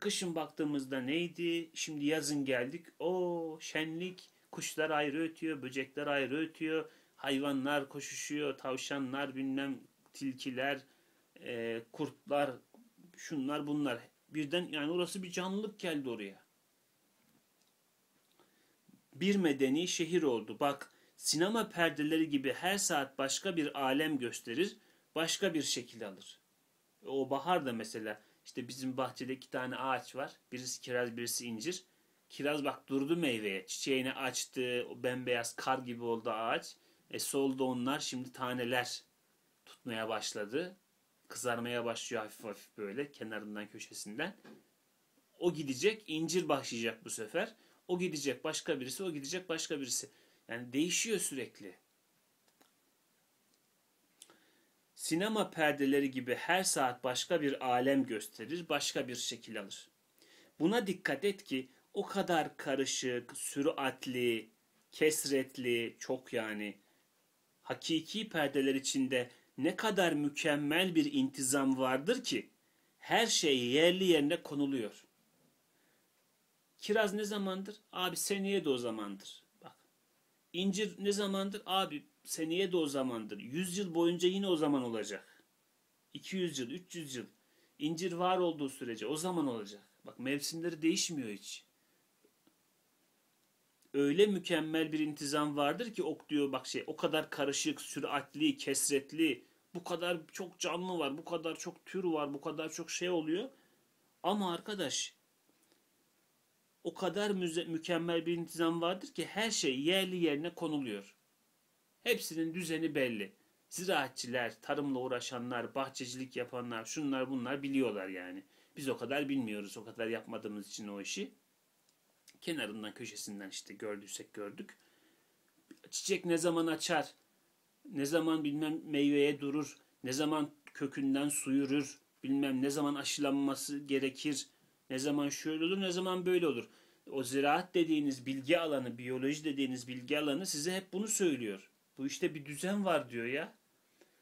Kışın baktığımızda neydi? Şimdi yazın geldik. O şenlik, kuşlar ayrı ötüyor, böcekler ayrı ötüyor, hayvanlar koşuşuyor, tavşanlar, bilmem tilkiler, e, kurtlar, şunlar bunlar. Birden yani orası bir canlılık geldi oraya. Bir medeni şehir oldu. Bak sinema perdeleri gibi her saat başka bir alem gösterir, başka bir şekil alır. O bahar da mesela işte bizim bahçede iki tane ağaç var. Birisi kiraz, birisi incir. Kiraz bak durdu meyveye. Çiçeğini açtı. O bembeyaz kar gibi oldu ağaç. E soldu onlar. Şimdi taneler tutmaya başladı. Kızarmaya başlıyor hafif hafif böyle kenarından köşesinden. O gidecek. incir başlayacak bu sefer. O gidecek başka birisi. O gidecek başka birisi. Yani değişiyor sürekli. Sinema perdeleri gibi her saat başka bir alem gösterir, başka bir şekil alır. Buna dikkat et ki o kadar karışık, süratli, kesretli, çok yani hakiki perdeler içinde ne kadar mükemmel bir intizam vardır ki her şey yerli yerine konuluyor. Kiraz ne zamandır? Abi seneye de o zamandır. İncir ne zamandır? Abi seneye de o zamandır. 100 yıl boyunca yine o zaman olacak. 200 yıl, 300 yıl. İncir var olduğu sürece o zaman olacak. Bak mevsimleri değişmiyor hiç. Öyle mükemmel bir intizam vardır ki ok diyor bak şey o kadar karışık, süratli, kesretli, bu kadar çok canlı var, bu kadar çok tür var, bu kadar çok şey oluyor. Ama arkadaş o kadar mükemmel bir intizam vardır ki her şey yerli yerine konuluyor. Hepsinin düzeni belli. Ziraatçiler, tarımla uğraşanlar, bahçecilik yapanlar, şunlar bunlar biliyorlar yani. Biz o kadar bilmiyoruz o kadar yapmadığımız için o işi. Kenarından köşesinden işte gördüysek gördük. Çiçek ne zaman açar, ne zaman bilmem meyveye durur, ne zaman kökünden su yürür, bilmem ne zaman aşılanması gerekir, ne zaman şöyle olur, ne zaman böyle olur. O ziraat dediğiniz bilgi alanı, biyoloji dediğiniz bilgi alanı size hep bunu söylüyor. Bu işte bir düzen var diyor ya.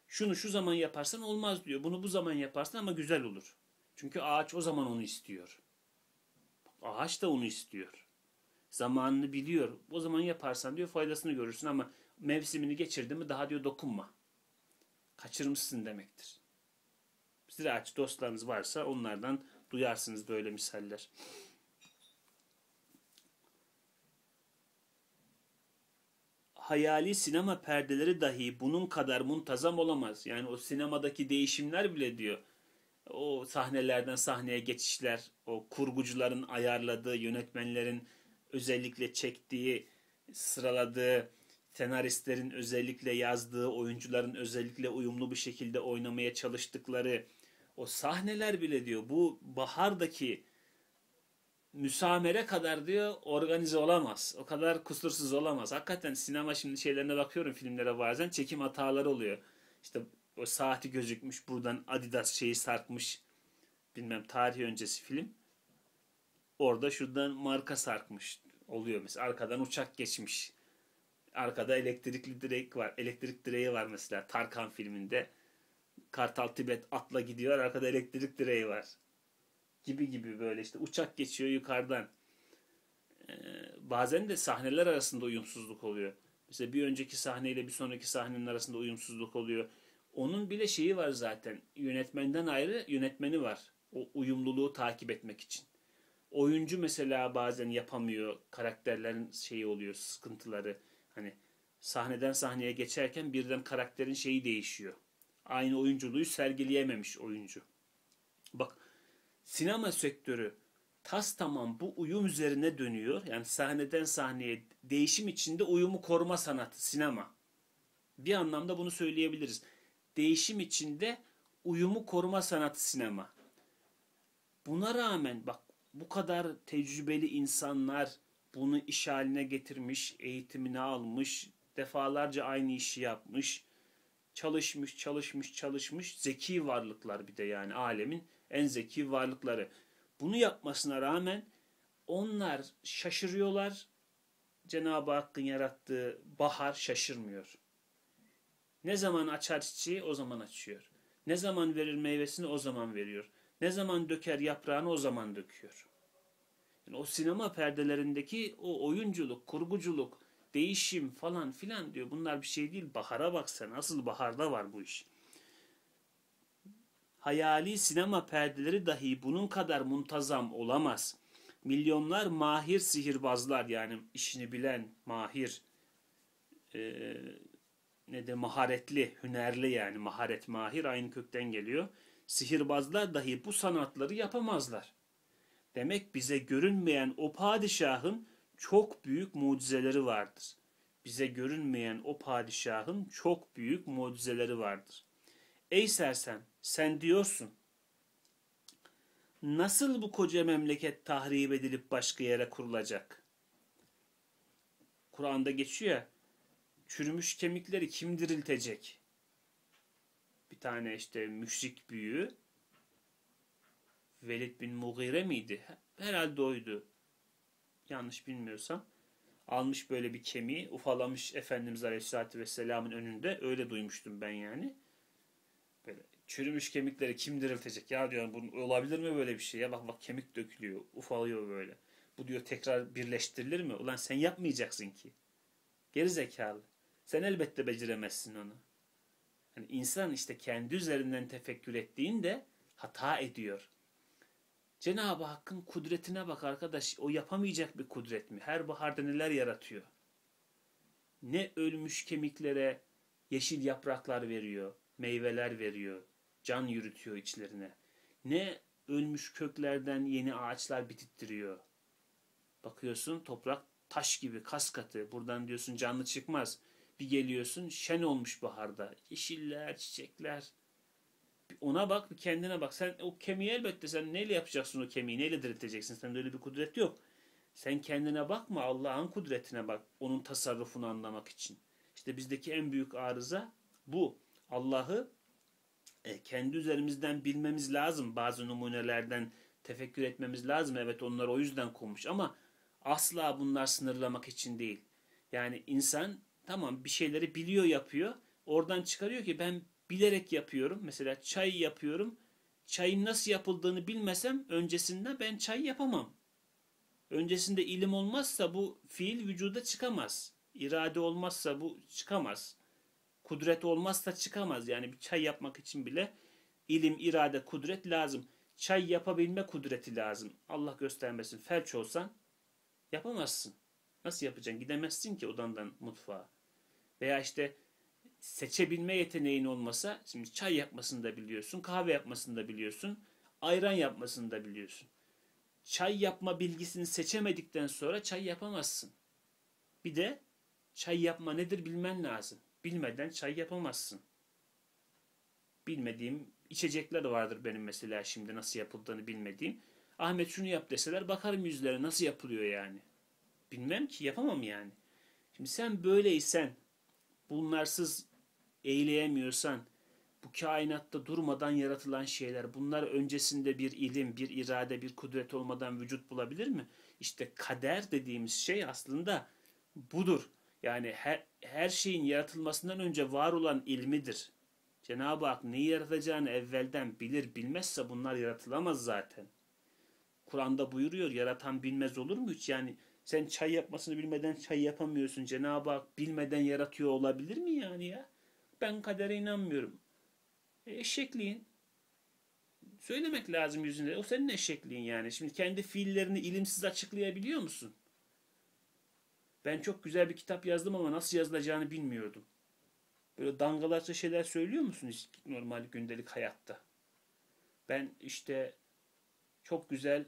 Şunu şu zaman yaparsan olmaz diyor. Bunu bu zaman yaparsan ama güzel olur. Çünkü ağaç o zaman onu istiyor. Ağaç da onu istiyor. Zamanını biliyor. O zaman yaparsan diyor faydasını görürsün ama mevsimini geçirdi mi daha diyor dokunma. Kaçırmışsın demektir. Ziraatçı dostlarınız varsa onlardan duyarsınız böyle misaller. hayali sinema perdeleri dahi bunun kadar muntazam olamaz. Yani o sinemadaki değişimler bile diyor. O sahnelerden sahneye geçişler, o kurgucuların ayarladığı, yönetmenlerin özellikle çektiği, sıraladığı, senaristlerin özellikle yazdığı, oyuncuların özellikle uyumlu bir şekilde oynamaya çalıştıkları o sahneler bile diyor bu bahardaki müsamere kadar diyor organize olamaz. O kadar kusursuz olamaz. Hakikaten sinema şimdi şeylerine bakıyorum filmlere bazen çekim hataları oluyor. İşte o saati gözükmüş buradan Adidas şeyi sarkmış bilmem tarih öncesi film. Orada şuradan marka sarkmış oluyor mesela arkadan uçak geçmiş. Arkada elektrikli direk var. Elektrik direği var mesela Tarkan filminde. Kartal Tibet atla gidiyor arkada elektrik direği var gibi gibi böyle işte uçak geçiyor yukarıdan. Ee, bazen de sahneler arasında uyumsuzluk oluyor. Mesela bir önceki sahneyle bir sonraki sahnenin arasında uyumsuzluk oluyor. Onun bile şeyi var zaten. Yönetmenden ayrı yönetmeni var. O uyumluluğu takip etmek için. Oyuncu mesela bazen yapamıyor. Karakterlerin şeyi oluyor, sıkıntıları. Hani sahneden sahneye geçerken birden karakterin şeyi değişiyor. Aynı oyunculuğu sergileyememiş oyuncu. Bak sinema sektörü tas tamam bu uyum üzerine dönüyor. Yani sahneden sahneye değişim içinde uyumu koruma sanatı sinema. Bir anlamda bunu söyleyebiliriz. Değişim içinde uyumu koruma sanatı sinema. Buna rağmen bak bu kadar tecrübeli insanlar bunu iş haline getirmiş, eğitimini almış, defalarca aynı işi yapmış, çalışmış, çalışmış, çalışmış, zeki varlıklar bir de yani alemin en zeki varlıkları. Bunu yapmasına rağmen onlar şaşırıyorlar. Cenab-ı Hakk'ın yarattığı bahar şaşırmıyor. Ne zaman açar çiçeği o zaman açıyor. Ne zaman verir meyvesini o zaman veriyor. Ne zaman döker yaprağını o zaman döküyor. Yani o sinema perdelerindeki o oyunculuk, kurguculuk, değişim falan filan diyor. Bunlar bir şey değil. Bahara baksa nasıl baharda var bu iş. Hayali sinema perdeleri dahi bunun kadar muntazam olamaz. Milyonlar mahir sihirbazlar yani işini bilen mahir e, ne de maharetli, hünerli yani maharet mahir aynı kökten geliyor. Sihirbazlar dahi bu sanatları yapamazlar. Demek bize görünmeyen o padişahın çok büyük mucizeleri vardır. Bize görünmeyen o padişahın çok büyük mucizeleri vardır. Ey sersem sen diyorsun nasıl bu koca memleket tahrip edilip başka yere kurulacak? Kur'an'da geçiyor ya çürümüş kemikleri kim diriltecek? Bir tane işte müşrik büyüğü Velid bin Mughire miydi? Herhalde oydu. Yanlış bilmiyorsam. Almış böyle bir kemiği ufalamış Efendimiz Aleyhisselatü Vesselam'ın önünde. Öyle duymuştum ben yani. Böyle çürümüş kemikleri kim diriltecek? Ya diyorum bu olabilir mi böyle bir şey? Ya bak bak kemik dökülüyor, ufalıyor böyle. Bu diyor tekrar birleştirilir mi? Ulan sen yapmayacaksın ki. Geri zekalı. Sen elbette beceremezsin onu. Yani insan işte kendi üzerinden tefekkür ettiğinde hata ediyor. Cenab-ı Hakk'ın kudretine bak arkadaş. O yapamayacak bir kudret mi? Her baharda neler yaratıyor? Ne ölmüş kemiklere yeşil yapraklar veriyor, meyveler veriyor, can yürütüyor içlerine. Ne ölmüş köklerden yeni ağaçlar bitittiriyor. Bakıyorsun toprak taş gibi kas katı. Buradan diyorsun canlı çıkmaz. Bir geliyorsun şen olmuş baharda. Yeşiller, çiçekler. Ona bak bir kendine bak. Sen o kemiği elbette sen neyle yapacaksın o kemiği? Neyle dirilteceksin? Sende öyle bir kudret yok. Sen kendine bakma Allah'ın kudretine bak. Onun tasarrufunu anlamak için. İşte bizdeki en büyük arıza bu. Allah'ı e, kendi üzerimizden bilmemiz lazım. Bazı numunelerden tefekkür etmemiz lazım. Evet onlar o yüzden konmuş ama asla bunlar sınırlamak için değil. Yani insan tamam bir şeyleri biliyor yapıyor. Oradan çıkarıyor ki ben bilerek yapıyorum. Mesela çay yapıyorum. Çayın nasıl yapıldığını bilmesem öncesinde ben çay yapamam. Öncesinde ilim olmazsa bu fiil vücuda çıkamaz. İrade olmazsa bu çıkamaz. Kudret olmazsa çıkamaz. Yani bir çay yapmak için bile ilim, irade, kudret lazım. Çay yapabilme kudreti lazım. Allah göstermesin. Felç olsan yapamazsın. Nasıl yapacaksın? Gidemezsin ki odandan mutfağa. Veya işte seçebilme yeteneğin olmasa şimdi çay yapmasını da biliyorsun, kahve yapmasını da biliyorsun, ayran yapmasını da biliyorsun. Çay yapma bilgisini seçemedikten sonra çay yapamazsın. Bir de çay yapma nedir bilmen lazım. Bilmeden çay yapamazsın. Bilmediğim içecekler vardır benim mesela şimdi nasıl yapıldığını bilmediğim. Ahmet şunu yap deseler bakarım yüzlere nasıl yapılıyor yani. Bilmem ki yapamam yani. Şimdi sen böyleysen bunlarsız eğleyemiyorsan bu kainatta durmadan yaratılan şeyler bunlar öncesinde bir ilim, bir irade, bir kudret olmadan vücut bulabilir mi? İşte kader dediğimiz şey aslında budur. Yani her, her şeyin yaratılmasından önce var olan ilmidir. Cenab-ı Hak neyi yaratacağını evvelden bilir, bilmezse bunlar yaratılamaz zaten. Kur'an'da buyuruyor, yaratan bilmez olur mu hiç? Yani sen çay yapmasını bilmeden çay yapamıyorsun. Cenab-ı Hak bilmeden yaratıyor olabilir mi yani ya? Ben kadere inanmıyorum. E, eşekliğin. Söylemek lazım yüzünde. O senin eşekliğin yani. Şimdi kendi fiillerini ilimsiz açıklayabiliyor musun? Ben çok güzel bir kitap yazdım ama nasıl yazılacağını bilmiyordum. Böyle dangalarca şeyler söylüyor musun hiç normal gündelik hayatta? Ben işte çok güzel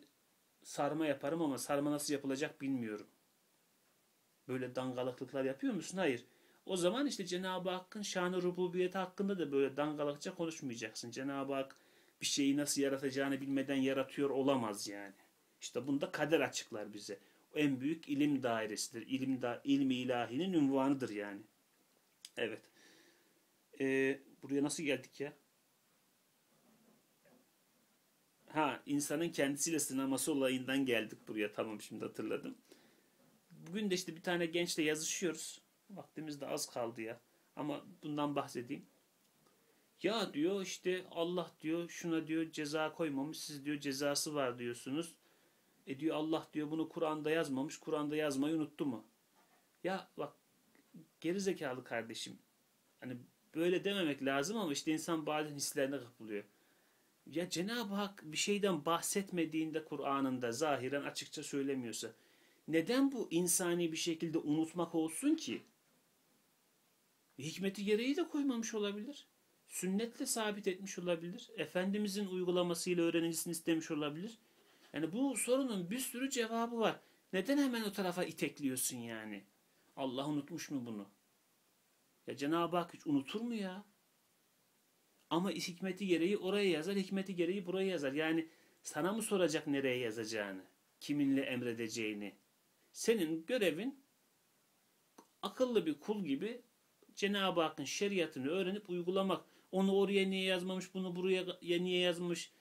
sarma yaparım ama sarma nasıl yapılacak bilmiyorum. Böyle dangalıklıklar yapıyor musun? Hayır. O zaman işte Cenab-ı Hakk'ın şanı rububiyeti hakkında da böyle dangalakça konuşmayacaksın. Cenab-ı Hak bir şeyi nasıl yaratacağını bilmeden yaratıyor olamaz yani. İşte bunda kader açıklar bize. O en büyük ilim dairesidir. İlim da, ilmi ilahinin ünvanıdır yani. Evet. Ee, buraya nasıl geldik ya? Ha, insanın kendisiyle sınaması olayından geldik buraya. Tamam şimdi hatırladım. Bugün de işte bir tane gençle yazışıyoruz. Vaktimiz de az kaldı ya. Ama bundan bahsedeyim. Ya diyor işte Allah diyor şuna diyor ceza koymamış. Siz diyor cezası var diyorsunuz. E diyor Allah diyor bunu Kur'an'da yazmamış. Kur'an'da yazmayı unuttu mu? Ya bak gerizekalı kardeşim. Hani böyle dememek lazım ama işte insan bazen hislerine kapılıyor. Ya Cenab-ı Hak bir şeyden bahsetmediğinde Kur'an'ında zahiren açıkça söylemiyorsa neden bu insani bir şekilde unutmak olsun ki? Hikmeti gereği de koymamış olabilir. Sünnetle sabit etmiş olabilir. Efendimizin uygulamasıyla öğrenilsin istemiş olabilir. Yani bu sorunun bir sürü cevabı var. Neden hemen o tarafa itekliyorsun yani? Allah unutmuş mu bunu? Ya Cenab-ı Hak hiç unutur mu ya? Ama hikmeti gereği oraya yazar, hikmeti gereği buraya yazar. Yani sana mı soracak nereye yazacağını, kiminle emredeceğini? Senin görevin akıllı bir kul gibi Cenab-ı Hakk'ın şeriatını öğrenip uygulamak. Onu oraya niye yazmamış, bunu buraya niye yazmış?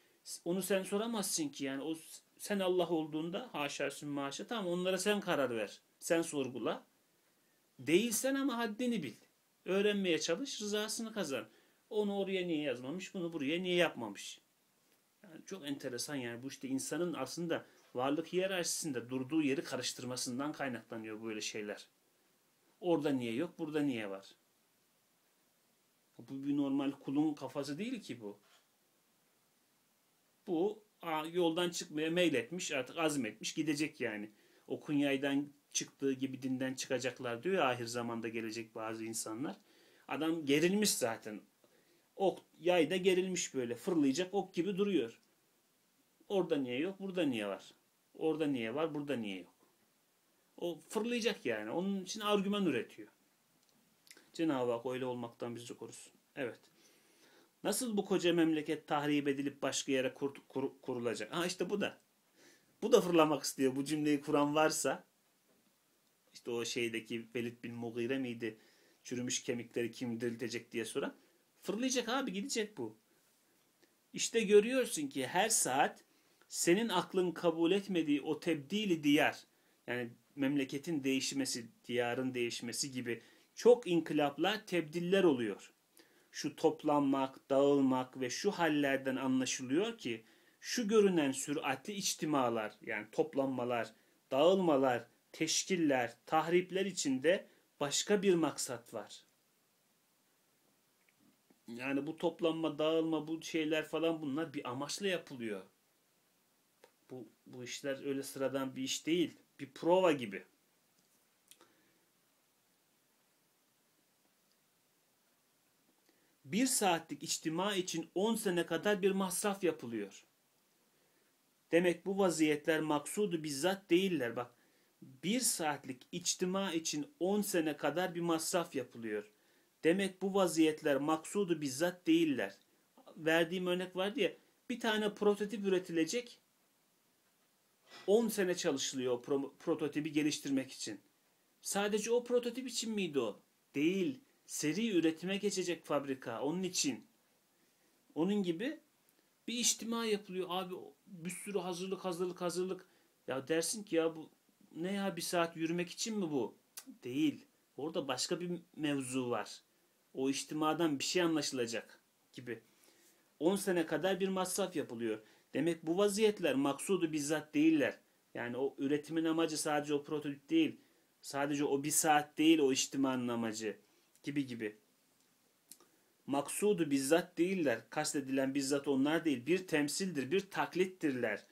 Onu sen soramazsın ki yani. O sen Allah olduğunda haşa haşa tamam onlara sen karar ver. Sen sorgula. Değilsen ama haddini bil. Öğrenmeye çalış, rızasını kazan. Onu oraya niye yazmamış, bunu buraya niye yapmamış? Yani çok enteresan yani bu işte insanın aslında varlık hiyerarşisinde durduğu yeri karıştırmasından kaynaklanıyor böyle şeyler. Orada niye yok, burada niye var? Bu bir normal kulun kafası değil ki bu. Bu yoldan çıkmaya meyletmiş, artık azmetmiş, gidecek yani. O kunyaydan çıktığı gibi dinden çıkacaklar diyor ya ahir zamanda gelecek bazı insanlar. Adam gerilmiş zaten. Ok yayda gerilmiş böyle fırlayacak ok gibi duruyor. Orada niye yok, burada niye var? Orada niye var, burada niye yok? O fırlayacak yani. Onun için argüman üretiyor. Cenab-ı Hak öyle olmaktan bizi korusun. Evet. Nasıl bu koca memleket tahrip edilip başka yere kur, kur, kurulacak? Ha işte bu da. Bu da fırlamak istiyor. Bu cümleyi kuran varsa işte o şeydeki Velid bin Mughire miydi? Çürümüş kemikleri kim diriltecek diye soran. Fırlayacak abi gidecek bu. İşte görüyorsun ki her saat senin aklın kabul etmediği o tebdili diyar yani memleketin değişmesi, diyarın değişmesi gibi çok inkılaplar, tebdiller oluyor. Şu toplanmak, dağılmak ve şu hallerden anlaşılıyor ki şu görünen süratli içtimalar yani toplanmalar, dağılmalar, teşkiller, tahripler içinde başka bir maksat var. Yani bu toplanma, dağılma, bu şeyler falan bunlar bir amaçla yapılıyor. Bu, bu işler öyle sıradan bir iş değil. Bir prova gibi. Bir saatlik içtima için 10 sene kadar bir masraf yapılıyor. Demek bu vaziyetler maksudu bizzat değiller. Bak bir saatlik içtima için 10 sene kadar bir masraf yapılıyor. Demek bu vaziyetler maksudu bizzat değiller. Verdiğim örnek var diye bir tane prototip üretilecek 10 sene çalışılıyor o pro- prototipi geliştirmek için. Sadece o prototip için miydi o? Değil. Seri üretime geçecek fabrika. Onun için. Onun gibi bir içtima yapılıyor. Abi bir sürü hazırlık hazırlık hazırlık. Ya dersin ki ya bu ne ya bir saat yürümek için mi bu? Değil. Orada başka bir mevzu var. O içtimadan bir şey anlaşılacak gibi. 10 sene kadar bir masraf yapılıyor. Demek bu vaziyetler maksudu bizzat değiller. Yani o üretimin amacı sadece o prototip değil. Sadece o bir saat değil o içtimanın amacı gibi gibi. Maksudu bizzat değiller. Kastedilen bizzat onlar değil. Bir temsildir, bir taklittirler.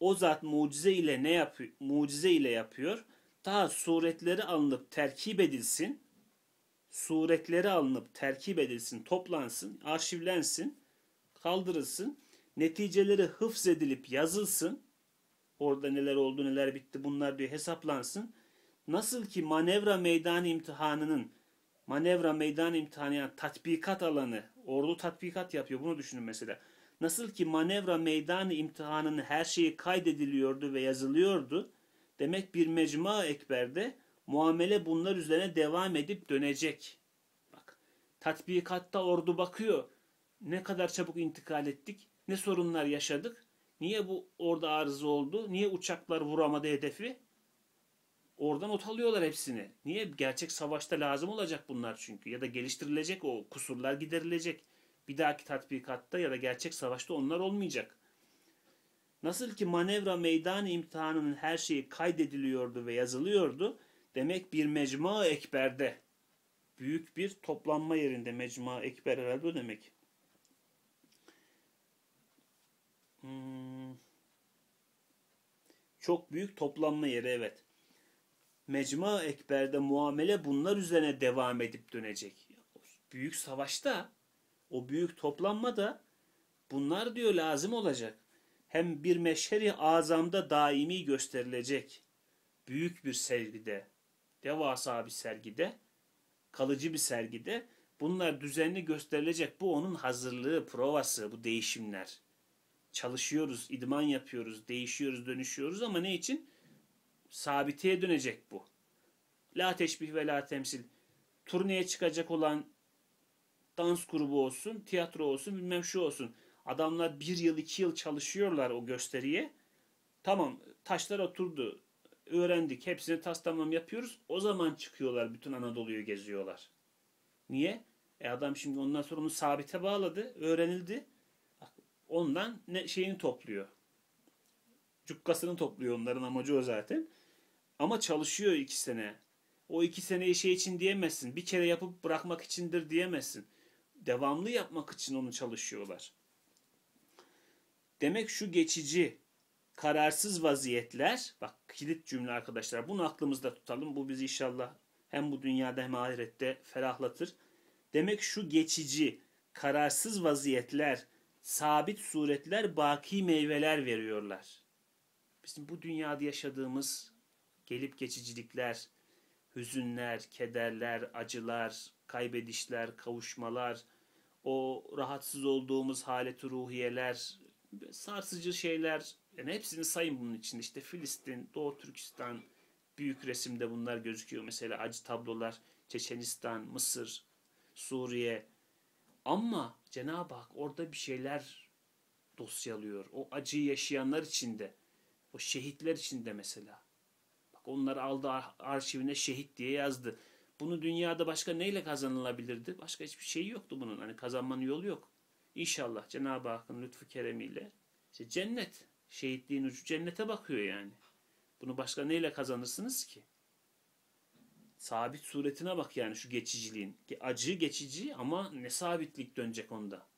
O zat mucize ile ne yapıyor? Mucize ile yapıyor. Daha suretleri alınıp terkip edilsin. Suretleri alınıp terkip edilsin, toplansın, arşivlensin, kaldırılsın neticeleri hıfz edilip yazılsın. Orada neler oldu neler bitti bunlar diyor hesaplansın. Nasıl ki manevra meydan imtihanının manevra meydan imtihanı yani tatbikat alanı. Ordu tatbikat yapıyor. Bunu düşünün mesela. Nasıl ki manevra meydanı imtihanının her şeyi kaydediliyordu ve yazılıyordu. Demek bir mecma ekberde muamele bunlar üzerine devam edip dönecek. Bak tatbikatta ordu bakıyor. Ne kadar çabuk intikal ettik. Ne sorunlar yaşadık. Niye bu orada arıza oldu? Niye uçaklar vuramadı hedefi? Oradan not alıyorlar hepsini. Niye? Gerçek savaşta lazım olacak bunlar çünkü. Ya da geliştirilecek o kusurlar giderilecek. Bir dahaki tatbikatta ya da gerçek savaşta onlar olmayacak. Nasıl ki manevra meydan imtihanının her şeyi kaydediliyordu ve yazılıyordu. Demek bir mecma ekberde büyük bir toplanma yerinde mecma ekber herhalde o demek. Hmm. Çok büyük toplanma yeri evet. Mecma Ekber'de muamele bunlar üzerine devam edip dönecek. Büyük savaşta, o büyük toplanmada bunlar diyor lazım olacak. Hem bir meşheri azamda daimi gösterilecek. Büyük bir sergide, devasa bir sergide, kalıcı bir sergide bunlar düzenli gösterilecek. Bu onun hazırlığı, provası, bu değişimler. Çalışıyoruz, idman yapıyoruz, değişiyoruz, dönüşüyoruz ama ne için? Sabiteye dönecek bu. La teşbih ve la temsil. Turneye çıkacak olan dans grubu olsun, tiyatro olsun, bilmem şu olsun. Adamlar bir yıl, iki yıl çalışıyorlar o gösteriye. Tamam, taşlar oturdu. Öğrendik. Hepsini tas tamam yapıyoruz. O zaman çıkıyorlar. Bütün Anadolu'yu geziyorlar. Niye? E adam şimdi ondan sonra onu sabite bağladı. Öğrenildi. Ondan ne şeyini topluyor. Cukkasını topluyor onların amacı o zaten. Ama çalışıyor iki sene. O iki seneyi şey için diyemezsin. Bir kere yapıp bırakmak içindir diyemezsin. Devamlı yapmak için onu çalışıyorlar. Demek şu geçici, kararsız vaziyetler, bak kilit cümle arkadaşlar, bunu aklımızda tutalım. Bu bizi inşallah hem bu dünyada hem ahirette ferahlatır. Demek şu geçici, kararsız vaziyetler, sabit suretler, baki meyveler veriyorlar. Bizim bu dünyada yaşadığımız gelip geçicilikler, hüzünler, kederler, acılar, kaybedişler, kavuşmalar, o rahatsız olduğumuz haleti ruhiyeler, sarsıcı şeyler, yani hepsini sayın bunun için. İşte Filistin, Doğu Türkistan, büyük resimde bunlar gözüküyor. Mesela acı tablolar, Çeçenistan, Mısır, Suriye. Ama Cenab-ı Hak orada bir şeyler dosyalıyor. O acıyı yaşayanlar için de, o şehitler için de mesela. Onları aldı arşivine şehit diye yazdı. Bunu dünyada başka neyle kazanılabilirdi? Başka hiçbir şey yoktu bunun. Hani kazanmanın yolu yok. İnşallah Cenab-ı Hakk'ın lütfu keremiyle işte cennet, şehitliğin ucu cennete bakıyor yani. Bunu başka neyle kazanırsınız ki? Sabit suretine bak yani şu geçiciliğin. Acı geçici ama ne sabitlik dönecek onda.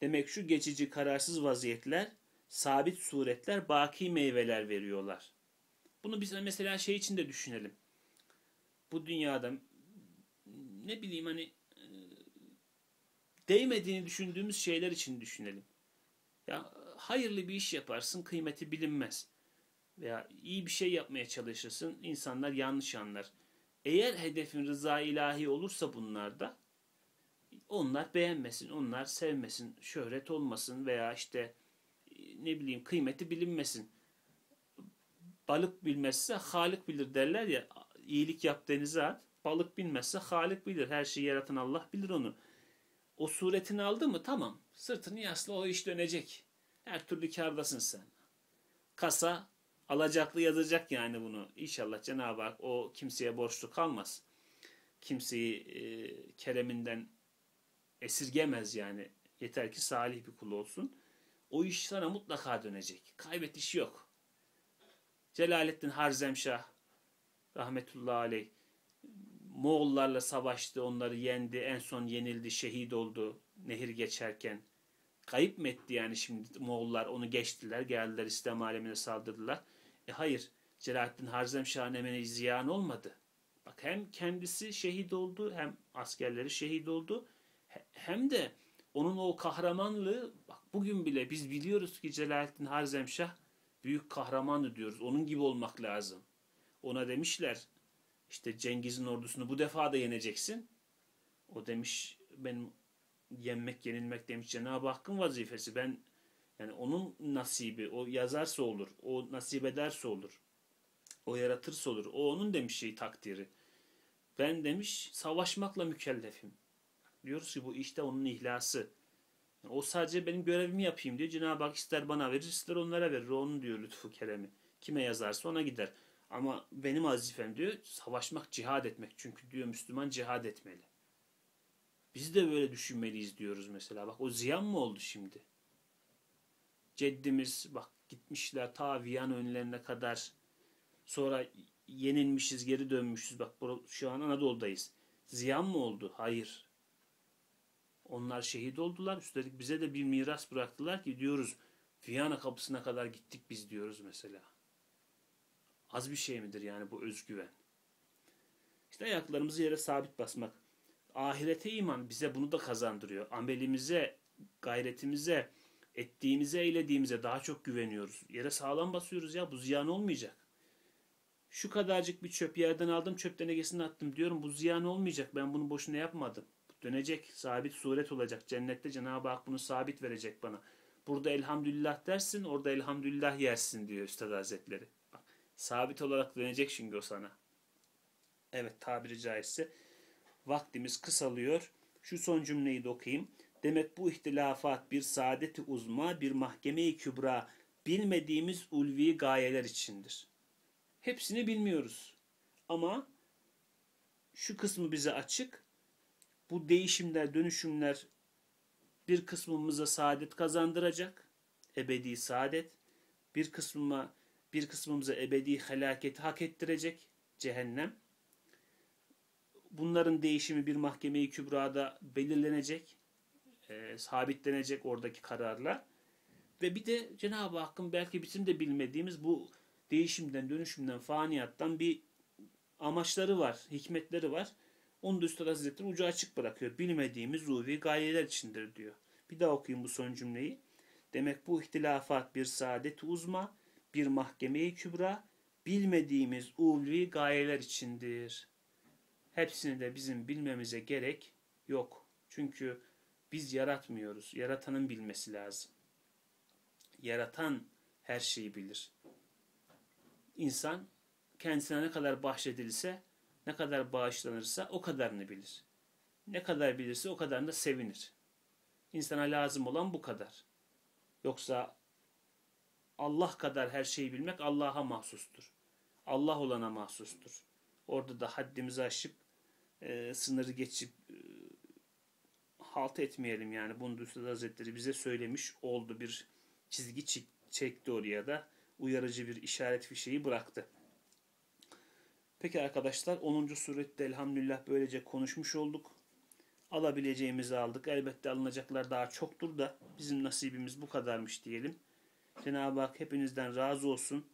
Demek şu geçici kararsız vaziyetler sabit suretler baki meyveler veriyorlar. Bunu biz mesela şey için de düşünelim. Bu dünyada ne bileyim hani e, değmediğini düşündüğümüz şeyler için düşünelim. Ya hayırlı bir iş yaparsın kıymeti bilinmez. Veya iyi bir şey yapmaya çalışırsın insanlar yanlış anlar. Eğer hedefin rıza ilahi olursa bunlarda onlar beğenmesin, onlar sevmesin, şöhret olmasın veya işte ne bileyim kıymeti bilinmesin. Balık bilmezse Halik bilir derler ya iyilik yap denize at. Balık bilmezse Halik bilir. Her şeyi yaratan Allah bilir onu. O suretini aldı mı tamam. Sırtını yasla o iş dönecek. Her türlü kardasın sen. Kasa alacaklı yazacak yani bunu. İnşallah Cenab-ı Hak o kimseye borçlu kalmaz. Kimseyi e, kereminden esirgemez yani. Yeter ki salih bir kul olsun. O iş sana mutlaka dönecek. Kaybetiş yok. Celalettin Harzemşah rahmetullahi aleyh Moğollarla savaştı, onları yendi, en son yenildi, şehit oldu nehir geçerken. Kayıp mı etti yani şimdi Moğollar onu geçtiler, geldiler İslam alemine saldırdılar. E hayır, Celalettin Harzemşah'ın emeği ziyan olmadı. Bak hem kendisi şehit oldu, hem askerleri şehit oldu, hem de onun o kahramanlığı bugün bile biz biliyoruz ki Celalettin Harzemşah büyük kahramanı diyoruz. Onun gibi olmak lazım. Ona demişler işte Cengiz'in ordusunu bu defa da yeneceksin. O demiş benim yenmek yenilmek demiş Cenab-ı Hakk'ın vazifesi. Ben yani onun nasibi o yazarsa olur. O nasip ederse olur. O yaratırsa olur. O onun demiş şey takdiri. Ben demiş savaşmakla mükellefim. Diyoruz ki bu işte onun ihlası. O sadece benim görevimi yapayım diyor. Cenab-ı Hak ister bana verir ister onlara verir. Onun diyor lütfu keremi. Kime yazarsa ona gider. Ama benim vazifem diyor savaşmak, cihad etmek. Çünkü diyor Müslüman cihad etmeli. Biz de böyle düşünmeliyiz diyoruz mesela. Bak o ziyan mı oldu şimdi? Ceddimiz bak gitmişler ta Viyana önlerine kadar. Sonra yenilmişiz, geri dönmüşüz. Bak şu an Anadolu'dayız. Ziyan mı oldu? Hayır. Onlar şehit oldular. Üstelik bize de bir miras bıraktılar ki diyoruz Viyana kapısına kadar gittik biz diyoruz mesela. Az bir şey midir yani bu özgüven? İşte ayaklarımızı yere sabit basmak. Ahirete iman bize bunu da kazandırıyor. Amelimize, gayretimize, ettiğimize, eylediğimize daha çok güveniyoruz. Yere sağlam basıyoruz ya bu ziyan olmayacak. Şu kadarcık bir çöp yerden aldım çöp tenekesine attım diyorum bu ziyan olmayacak ben bunu boşuna yapmadım. Dönecek sabit suret olacak cennette Cenab-ı Hak bunu sabit verecek bana. Burada elhamdülillah dersin orada elhamdülillah yersin diyor Üstad Hazretleri. Bak, sabit olarak dönecek çünkü o sana. Evet tabiri caizse vaktimiz kısalıyor. Şu son cümleyi de okuyayım. Demek bu ihtilafat bir saadeti uzma, bir mahkeme-i kübra, bilmediğimiz ulvi gayeler içindir. Hepsini bilmiyoruz. Ama şu kısmı bize açık. Bu değişimler, dönüşümler bir kısmımıza saadet kazandıracak. Ebedi saadet. Bir kısmıma bir kısmımıza ebedi helaketi hak ettirecek. Cehennem. Bunların değişimi bir mahkemeyi kübrada belirlenecek. E, sabitlenecek oradaki kararla. Ve bir de Cenab-ı Hakk'ın belki bizim de bilmediğimiz bu değişimden, dönüşümden, faniyattan bir amaçları var, hikmetleri var. Onu da Üstad Hazretleri ucu açık bırakıyor. Bilmediğimiz ruhi gayeler içindir diyor. Bir daha okuyayım bu son cümleyi. Demek bu ihtilafat bir saadet uzma, bir mahkemeyi kübra, bilmediğimiz ulvi gayeler içindir. Hepsini de bizim bilmemize gerek yok. Çünkü biz yaratmıyoruz. Yaratanın bilmesi lazım. Yaratan her şeyi bilir. İnsan kendisine ne kadar bahşedilse, ne kadar bağışlanırsa o kadarını bilir. Ne kadar bilirse o kadarını da sevinir. İnsana lazım olan bu kadar. Yoksa Allah kadar her şeyi bilmek Allah'a mahsustur. Allah olana mahsustur. Orada da haddimizi aşıp e, sınırı geçip e, halt etmeyelim yani. Bunu Üstad Hazretleri bize söylemiş oldu. Bir çizgi çekti oraya da uyarıcı bir işaret fişeği bıraktı. Peki arkadaşlar 10. surette elhamdülillah böylece konuşmuş olduk. Alabileceğimizi aldık. Elbette alınacaklar daha çoktur da bizim nasibimiz bu kadarmış diyelim. Cenab-ı Hak hepinizden razı olsun.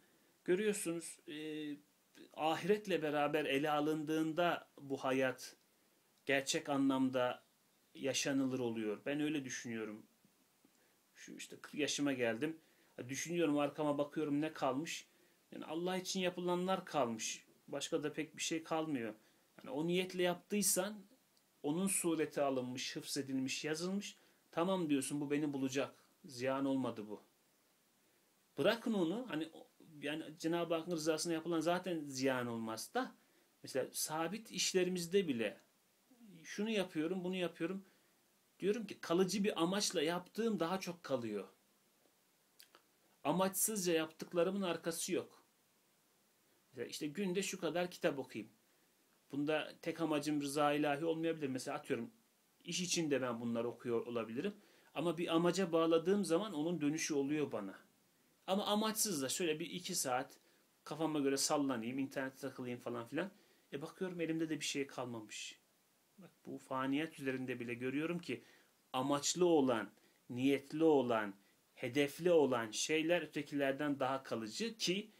Görüyorsunuz e, ahiretle beraber ele alındığında bu hayat gerçek anlamda yaşanılır oluyor. Ben öyle düşünüyorum. Şu işte 40 yaşıma geldim. Düşünüyorum arkama bakıyorum ne kalmış. Yani Allah için yapılanlar kalmış. Başka da pek bir şey kalmıyor. Yani o niyetle yaptıysan onun sureti alınmış, hıfzedilmiş, yazılmış. Tamam diyorsun bu beni bulacak. Ziyan olmadı bu. Bırakın onu. Hani yani Cenab-ı Hakk'ın rızasına yapılan zaten ziyan olmaz da mesela sabit işlerimizde bile şunu yapıyorum, bunu yapıyorum. Diyorum ki kalıcı bir amaçla yaptığım daha çok kalıyor. Amaçsızca yaptıklarımın arkası yok. İşte günde şu kadar kitap okuyayım. Bunda tek amacım rıza ilahi olmayabilir. Mesela atıyorum iş için de ben bunları okuyor olabilirim. Ama bir amaca bağladığım zaman onun dönüşü oluyor bana. Ama amaçsız da şöyle bir iki saat kafama göre sallanayım, internete takılayım falan filan. E bakıyorum elimde de bir şey kalmamış. Bak bu faniyat üzerinde bile görüyorum ki amaçlı olan, niyetli olan, hedefli olan şeyler ötekilerden daha kalıcı ki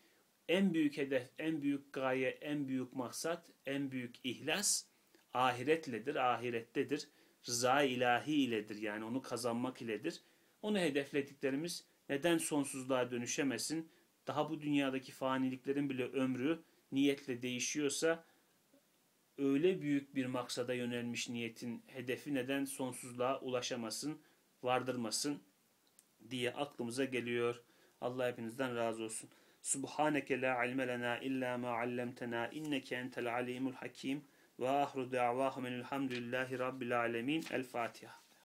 en büyük hedef, en büyük gaye, en büyük maksat, en büyük ihlas ahiretledir, ahirettedir. Rıza ilahi iledir yani onu kazanmak iledir. Onu hedeflediklerimiz neden sonsuzluğa dönüşemesin? Daha bu dünyadaki faniliklerin bile ömrü niyetle değişiyorsa öyle büyük bir maksada yönelmiş niyetin hedefi neden sonsuzluğa ulaşamasın, vardırmasın diye aklımıza geliyor. Allah hepinizden razı olsun. Subhaneke la ilme lena illa ma allamtena inneke entel alimul hakim ve ahru da'vahum elhamdülillahi rabbil alemin. El Fatiha.